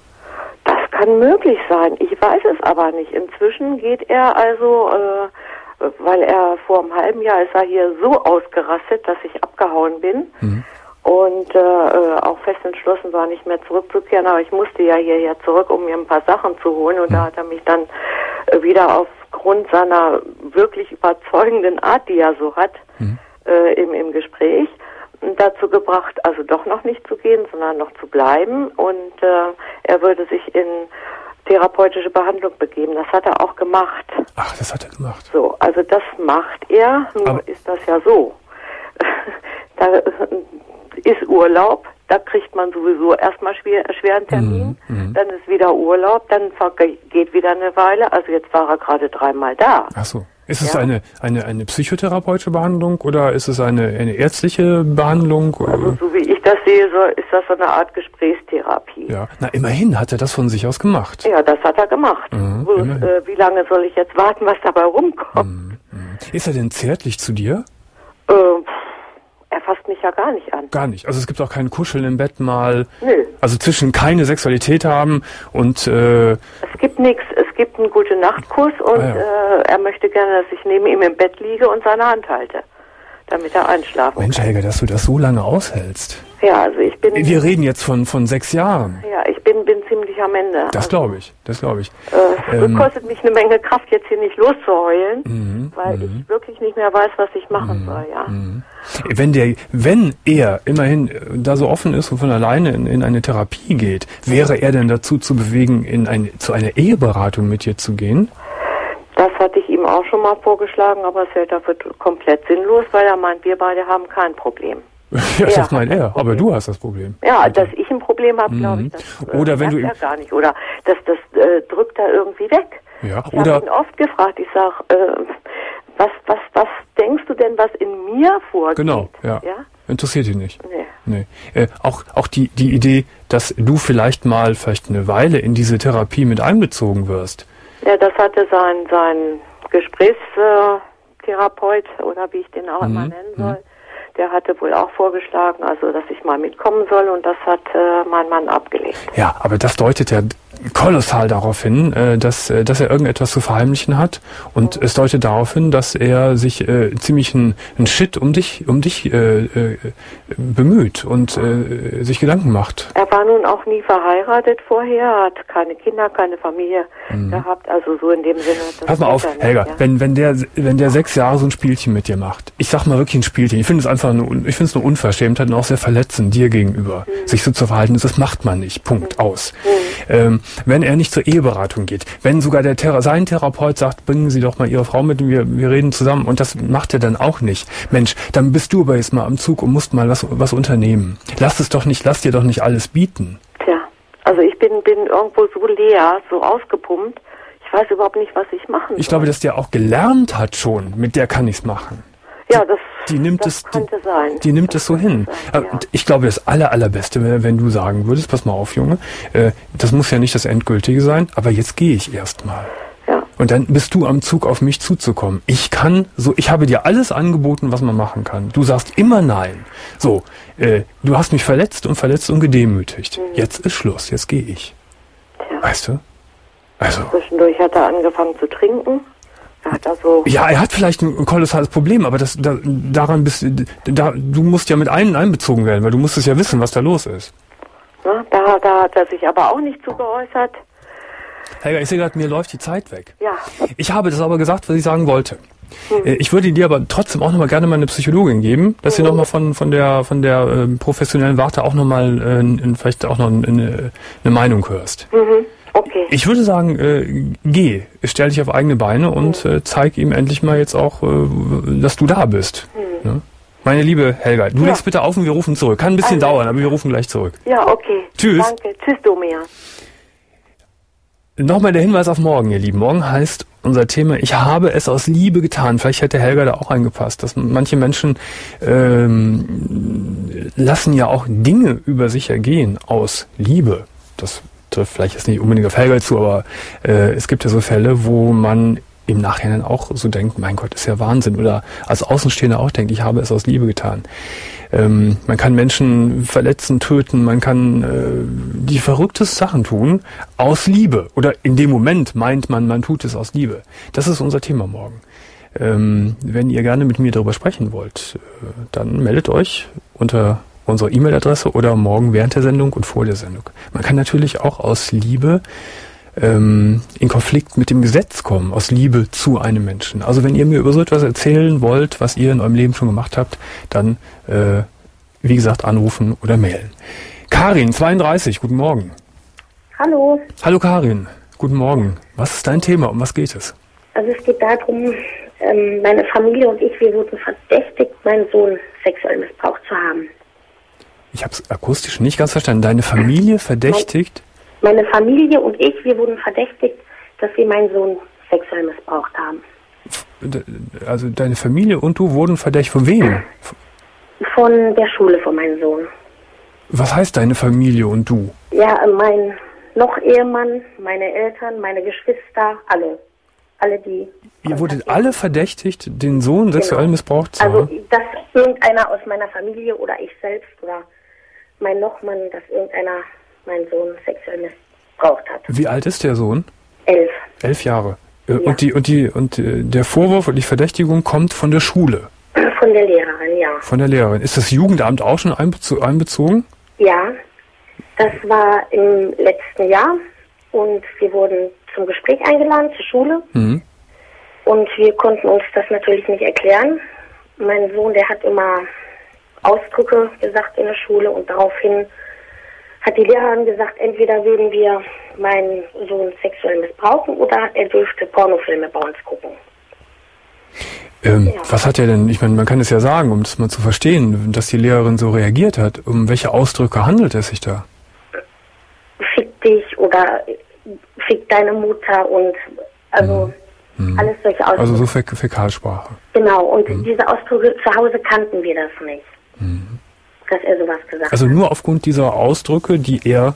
Das kann möglich sein. Ich weiß es aber nicht. Inzwischen geht er also... Äh, weil er vor einem halben Jahr ist er hier so ausgerastet, dass ich abgehauen bin. Mhm und äh, äh, auch fest entschlossen war, nicht mehr zurückzukehren. Aber ich musste ja hierher zurück, um mir ein paar Sachen zu holen. Und mhm. da hat er mich dann äh, wieder aufgrund seiner wirklich überzeugenden Art, die er so hat, mhm. äh, im, im Gespräch, dazu gebracht, also doch noch nicht zu gehen, sondern noch zu bleiben. Und äh, er würde sich in therapeutische Behandlung begeben. Das hat er auch gemacht. Ach, das hat er gemacht. So, also das macht er. Nur Aber ist das ja so. [LAUGHS] da, ist Urlaub, da kriegt man sowieso erstmal schwer, schweren Termin, mhm, mhm. dann ist wieder Urlaub, dann geht wieder eine Weile. Also jetzt war er gerade dreimal da. Ach so. Ist es eine, eine, eine psychotherapeutische Behandlung oder ist es eine, eine ärztliche Behandlung? Also, so wie ich das sehe, so ist das so eine Art Gesprächstherapie. Ja, na immerhin hat er das von sich aus gemacht. Ja, das hat er gemacht. Mhm, Bloß, äh, wie lange soll ich jetzt warten, was dabei rumkommt? Mhm, mhm. Ist er denn zärtlich zu dir? Er fasst mich ja gar nicht an. Gar nicht. Also es gibt auch kein Kuscheln im Bett mal. Nö. Also zwischen keine Sexualität haben und äh, Es gibt nichts. Es gibt einen gute Nachtkurs und ah, ja. äh, er möchte gerne, dass ich neben ihm im Bett liege und seine Hand halte, damit er einschlafen Mensch, Helga, dass du das so lange aushältst. Ja, also ich bin. Wir reden jetzt von von sechs Jahren. Ja, ich bin bin ziemlich am Ende. Das also, glaube ich. Das glaube ich. Äh, ähm, kostet mich eine Menge Kraft, jetzt hier nicht loszuheulen, mhm, weil mhm. ich wirklich nicht mehr weiß, was ich machen mhm, soll. Ja. Mhm. Wenn der, wenn er immerhin äh, da so offen ist und von alleine in, in eine Therapie geht, wäre er denn dazu zu bewegen, in ein, zu einer Eheberatung mit dir zu gehen? Das hatte ich ihm auch schon mal vorgeschlagen, aber es hält dafür komplett sinnlos, weil er meint, wir beide haben kein Problem. Ja, er das meint er, aber du hast das Problem. Ja, dass ich ein Problem habe, glaube ich, mhm. das äh, oder wenn du er gar nicht. Oder das, das äh, drückt er irgendwie weg. Ja, ich oder ihn oft gefragt, ich sage, äh, was, was, was denkst du denn, was in mir vorgeht? Genau, ja. ja? Interessiert ihn nicht. Nee. nee. Äh, auch auch die, die Idee, dass du vielleicht mal, vielleicht eine Weile in diese Therapie mit einbezogen wirst. Ja, das hatte sein, sein Gesprächstherapeut oder wie ich den auch mhm. immer nennen soll. Mhm der hatte wohl auch vorgeschlagen, also dass ich mal mitkommen soll und das hat äh, mein Mann abgelehnt. Ja, aber das deutet ja kolossal darauf hin, äh, dass, äh, dass er irgendetwas zu verheimlichen hat und es deutet darauf hin, dass er sich äh, ziemlich ein, ein Shit um dich, um dich äh, äh, bemüht und äh, sich Gedanken macht. Er war nun auch nie verheiratet vorher, hat keine Kinder, keine Familie mhm. gehabt, also so in dem Sinne. Pass mal auf, nicht, Helga, ja. wenn, wenn der, wenn der sechs Jahre so ein Spielchen mit dir macht, ich sag mal wirklich ein Spielchen, ich finde es einfach nur, ich finde es nur Unverschämtheit und auch sehr verletzend dir gegenüber, mhm. sich so zu verhalten, das macht man nicht, Punkt, mhm. aus. Mhm. Ähm, wenn er nicht zur Eheberatung geht, wenn sogar der Thera sein Therapeut sagt, bringen Sie doch mal Ihre Frau mit, wir, wir reden zusammen und das macht er dann auch nicht. Mensch, dann bist du aber jetzt mal am Zug und musst mal was, was unternehmen. Lass es doch nicht, lass dir doch nicht alles bieten. Tja, also ich bin, bin irgendwo so leer, so ausgepumpt. Ich weiß überhaupt nicht, was ich machen soll. Ich glaube, dass der auch gelernt hat schon, mit der kann ich's machen. Ja, das, die nimmt das es, die, sein. die nimmt das es so hin. Sein, ja. Ich glaube, das aller, allerbeste wäre, wenn du sagen würdest, pass mal auf, Junge, äh, das muss ja nicht das Endgültige sein, aber jetzt gehe ich erstmal. Ja. Und dann bist du am Zug auf mich zuzukommen. Ich kann so, ich habe dir alles angeboten, was man machen kann. Du sagst immer nein. So, äh, du hast mich verletzt und verletzt und gedemütigt. Mhm. Jetzt ist Schluss, jetzt gehe ich. Tja. Weißt du? Also. Zwischendurch hat er angefangen zu trinken. Hat also ja, er hat vielleicht ein kolossales Problem, aber das, da, daran bist da, du musst ja mit einem einbezogen werden, weil du musstest ja wissen, was da los ist. Ja, da, da hat er sich aber auch nicht zu geäußert. Helga, ich sehe gerade, mir läuft die Zeit weg. Ja. Ich habe das aber gesagt, was ich sagen wollte. Hm. Ich würde dir aber trotzdem auch nochmal gerne mal eine Psychologin geben, dass sie nochmal von, von der, von der äh, professionellen Warte auch nochmal äh, vielleicht auch noch eine, eine Meinung hörst. Mhm. Okay. Ich würde sagen, äh, geh, stell dich auf eigene Beine und mhm. äh, zeig ihm endlich mal jetzt auch, äh, dass du da bist. Mhm. Ne? Meine liebe Helga, du ja. legst bitte auf und wir rufen zurück. Kann ein bisschen also. dauern, aber wir rufen gleich zurück. Ja, okay. Tschüss. Danke. Tschüss, Domia. Nochmal der Hinweis auf morgen, ihr Lieben. Morgen heißt unser Thema, ich habe es aus Liebe getan. Vielleicht hätte Helga da auch eingepasst. Dass manche Menschen ähm, lassen ja auch Dinge über sich ergehen aus Liebe. Das trifft vielleicht jetzt nicht unbedingt auf Helga zu, aber äh, es gibt ja so Fälle, wo man im Nachhinein auch so denkt, mein Gott, ist ja Wahnsinn. Oder als Außenstehender auch denkt, ich habe es aus Liebe getan. Ähm, man kann Menschen verletzen, töten, man kann äh, die verrücktesten Sachen tun aus Liebe. Oder in dem Moment meint man, man tut es aus Liebe. Das ist unser Thema morgen. Ähm, wenn ihr gerne mit mir darüber sprechen wollt, äh, dann meldet euch unter unserer E-Mail-Adresse oder morgen während der Sendung und vor der Sendung. Man kann natürlich auch aus Liebe ähm, in Konflikt mit dem Gesetz kommen, aus Liebe zu einem Menschen. Also wenn ihr mir über so etwas erzählen wollt, was ihr in eurem Leben schon gemacht habt, dann, äh, wie gesagt, anrufen oder mailen. Karin, 32, guten Morgen. Hallo. Hallo Karin, guten Morgen. Was ist dein Thema? Um was geht es? Also es geht darum, ähm, meine Familie und ich, wir wurden verdächtigt, meinen Sohn sexuell missbraucht zu haben. Ich habe es akustisch nicht ganz verstanden. Deine Familie verdächtigt? Meine Familie und ich, wir wurden verdächtigt, dass wir meinen Sohn sexuell missbraucht haben. Also deine Familie und du wurden verdächtigt von wem? Von der Schule von meinem Sohn. Was heißt deine Familie und du? Ja, mein noch Ehemann, meine Eltern, meine Geschwister, alle. Alle, die. Ihr wurdet alle verdächtigt, den Sohn sexuell genau. missbraucht zu also, haben? Also, dass irgendeiner aus meiner Familie oder ich selbst oder mein Nochmann, dass irgendeiner meinen Sohn sexuell missbraucht hat. Wie alt ist der Sohn? Elf. Elf Jahre. Äh, ja. Und die und die und äh, der Vorwurf und die Verdächtigung kommt von der Schule. [CLEARS THROAT] Von der Lehrerin, ja. Von der Lehrerin. Ist das Jugendamt auch schon einbezogen? Ja, das war im letzten Jahr und wir wurden zum Gespräch eingeladen zur Schule. Mhm. Und wir konnten uns das natürlich nicht erklären. Mein Sohn, der hat immer Ausdrücke gesagt in der Schule und daraufhin hat die Lehrerin gesagt, entweder würden wir meinen Sohn sexuell missbrauchen oder er dürfte Pornofilme bei uns gucken. Ähm, ja. Was hat er denn, ich meine, man kann es ja sagen, um das mal zu verstehen, dass die Lehrerin so reagiert hat. Um welche Ausdrücke handelt es sich da? Fick dich oder fick deine Mutter und also mhm. alles solche Ausdrücke. Also so Fä Fäkalsprache. Genau, und mhm. diese Ausdrücke zu Hause kannten wir das nicht. Dass er sowas gesagt Also nur aufgrund dieser Ausdrücke, die er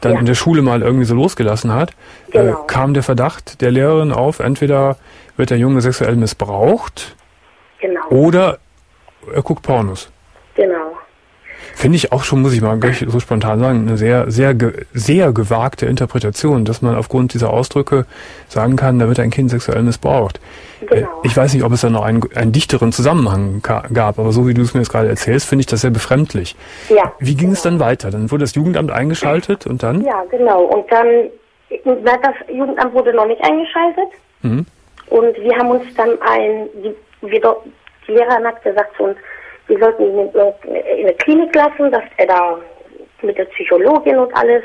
dann ja. in der Schule mal irgendwie so losgelassen hat, äh, genau. äh, kam der Verdacht der Lehrerin auf, entweder wird der Junge sexuell missbraucht genau. oder er guckt Pornos. Genau. Finde ich auch schon, muss ich mal gleich so spontan sagen, eine sehr, sehr, sehr gewagte Interpretation, dass man aufgrund dieser Ausdrücke sagen kann, da wird ein Kind sexuell missbraucht. Genau. Äh, ich weiß nicht, ob es da noch einen, einen dichteren Zusammenhang gab, aber so wie du es mir jetzt gerade erzählst, finde ich das sehr befremdlich. Ja. Wie ging genau. es dann weiter? Dann wurde das Jugendamt eingeschaltet und dann? Ja, genau. Und dann, das Jugendamt wurde noch nicht eingeschaltet. Mhm. Und wir haben uns dann ein, die, wir, die Lehrerin hat gesagt zu uns, wir sollten ihn in, in eine Klinik lassen, dass er da mit der Psychologin und alles.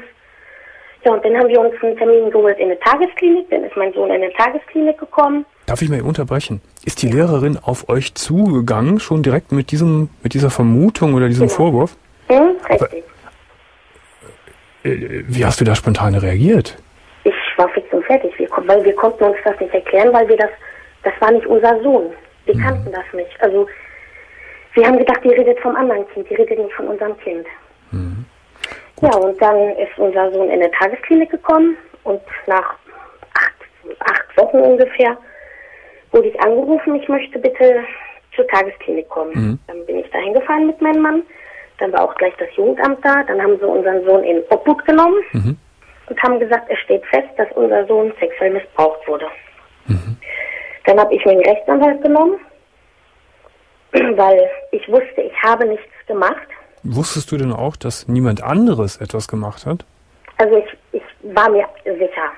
Ja, und dann haben wir uns einen Termin geholt in eine Tagesklinik. Dann ist mein Sohn in eine Tagesklinik gekommen. Darf ich mal unterbrechen? Ist die Lehrerin auf euch zugegangen, schon direkt mit diesem, mit dieser Vermutung oder diesem genau. Vorwurf? Hm, richtig. Aber, äh, wie hast du da spontan reagiert? Ich war fix und fertig, wir, weil wir konnten uns das nicht erklären, weil wir das, das war nicht unser Sohn. Wir mhm. kannten das nicht. Also wir haben gedacht, die redet vom anderen Kind, die redet nicht von unserem Kind. Mhm. Ja, und dann ist unser Sohn in eine Tagesklinik gekommen und nach acht, acht Wochen ungefähr wurde ich angerufen, ich möchte bitte zur Tagesklinik kommen. Mhm. Dann bin ich da hingefahren mit meinem Mann. Dann war auch gleich das Jugendamt da. Dann haben sie unseren Sohn in Obhut genommen mhm. und haben gesagt, es steht fest, dass unser Sohn sexuell missbraucht wurde. Mhm. Dann habe ich mir einen Rechtsanwalt genommen [CLEARS THROAT] weil ich wusste, ich habe nichts gemacht. Wusstest du denn auch, dass niemand anderes etwas gemacht hat? Also ich, ich war mir sicher.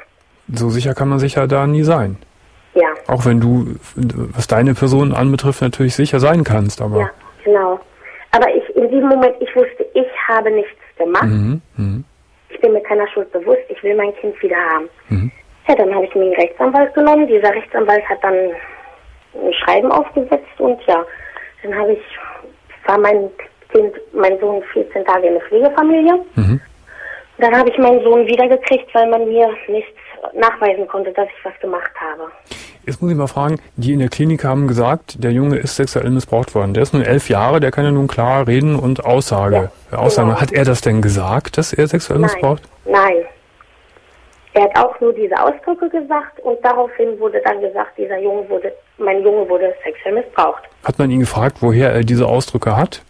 So sicher kann man sich ja da nie sein. Ja. Auch wenn du, was deine Person anbetrifft, natürlich sicher sein kannst, aber. Ja, genau. Aber ich, in diesem Moment, ich wusste, ich habe nichts gemacht. Mhm, mh. Ich bin mir keiner Schuld bewusst, ich will mein Kind wieder haben. Mhm. Ja, dann habe ich mir einen Rechtsanwalt genommen. Dieser Rechtsanwalt hat dann ein Schreiben aufgesetzt und ja, dann habe ich, war mein Kind, mein Sohn 14 Tage in der Pflegefamilie. Mhm. Dann habe ich meinen Sohn wiedergekriegt, weil man mir nichts nachweisen konnte, dass ich was gemacht habe. Jetzt muss ich mal fragen, die in der Klinik haben gesagt, der Junge ist sexuell missbraucht worden. Der ist nun elf Jahre, der kann ja nun klar reden und Aussage. Ja, Aussage. Genau. Hat er das denn gesagt, dass er sexuell Nein. missbraucht? Nein. Er hat auch nur diese Ausdrücke gesagt und daraufhin wurde dann gesagt, dieser Junge wurde, mein Junge wurde sexuell missbraucht. Hat man ihn gefragt, woher er diese Ausdrücke hat?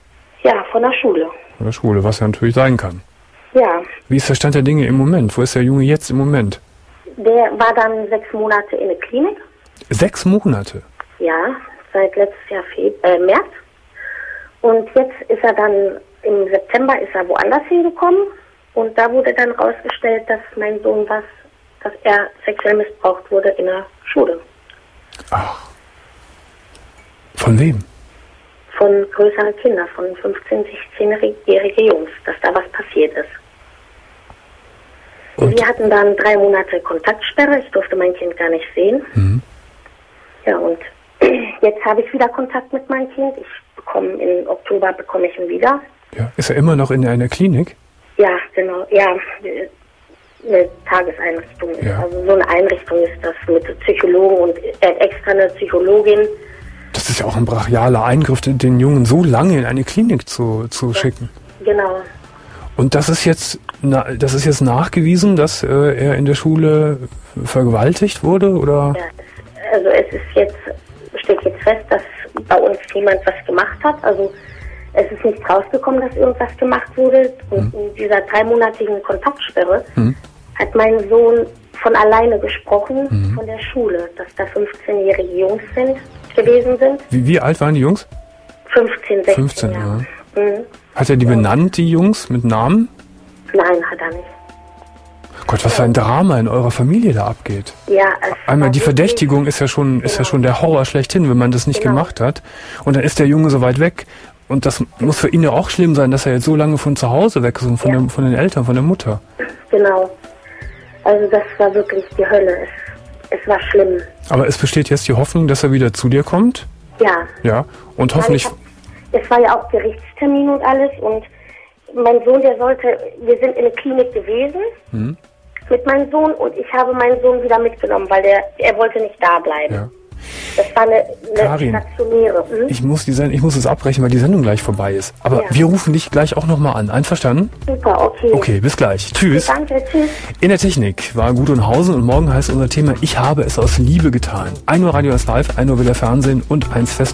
Ja, von der Schule. Von der Schule, was ja natürlich sein kann. Ja. Wie ist der Stand der Dinge im Moment? Wo ist der Junge jetzt im Moment? Der war dann sechs Monate in der Klinik. Sechs Monate? Ja, seit letztes Jahr Feb äh, März. Und jetzt ist er dann, im September ist er woanders hingekommen. Und da wurde dann rausgestellt, dass mein Sohn was, dass er sexuell missbraucht wurde in der Schule. Ach. Von wem? Von größeren Kindern, von 15-, 16-jährige Jungs, dass da was passiert ist. Und? Wir hatten dann drei Monate Kontaktsperre. Ich durfte mein Kind gar nicht sehen. Mhm. Ja, und [CLEARS THROAT] jetzt habe ich wieder Kontakt mit meinem Kind. Ich bekomme im Oktober bekomme ich ihn wieder. Ja. Ist er immer noch in einer Klinik? Ja, genau. Ja, eine Tageseinrichtung. ist. Ja. Also so eine Einrichtung ist das mit Psychologen und er hat extra eine Psychologin. Das ist ja auch ein brachialer Eingriff, den- Jungen so lange in eine Klinik zu, zu schicken. Genau. Und das ist jetzt, na, das ist jetzt nachgewiesen, dass äh, er in der Schule vergewaltigt wurde, oder? Ja, also es ist jetzt, steht jetzt fest, dass bei uns jemand was gemacht hat. Also es ist nicht rausgekommen, dass irgendwas gemacht wurde. Und in dieser dreimonatigen Kontaktsperre Mhm. hat mein Sohn von alleine gesprochen, von der Schule, dass da 15-jährige Jungs sind, gewesen sind. Wie, wie alt waren die Jungs? 15, 16 15, Jahre. Mhm. Hat er die benannt, die Jungs, mit Namen? Nein, hat er nicht. Gott, was für ein Drama in eurer Familie da abgeht. Ja, Einmal die Verdächtigung ist ja schon, ist ja Genau. schon der Horror schlechthin, wenn man das nicht Genau. gemacht hat. Und dann ist der Junge so weit weg. Und das muss für ihn ja auch schlimm sein, dass er jetzt so lange von zu Hause weg ist und von, Ja. dem, von den Eltern, von der Mutter. Genau. Also das war wirklich die Hölle. Es, es war schlimm. Aber es besteht jetzt die Hoffnung, dass er wieder zu dir kommt. Ja. Ja. Und hoffentlich. ich hab- Es war ja auch Gerichtstermin und alles und mein Sohn, der sollte, wir sind in der Klinik gewesen Mhm. mit meinem Sohn und ich habe meinen Sohn wieder mitgenommen, weil der, er wollte nicht da bleiben. Ja. Das war eine, eine Karin, stationäre. Hm? Ich muss, die Send ich muss es abbrechen, weil die Sendung gleich vorbei ist. Aber Ja. wir rufen dich gleich auch nochmal an. Einverstanden? Super, okay. Okay, bis gleich. Tschüss. Danke, tschüss. In der Technik war Gudrunhausen und morgen heißt unser Thema Ich habe es aus Liebe getan. 1 Uhr Radio ist live, 1 Uhr wieder Fernsehen und eins fest.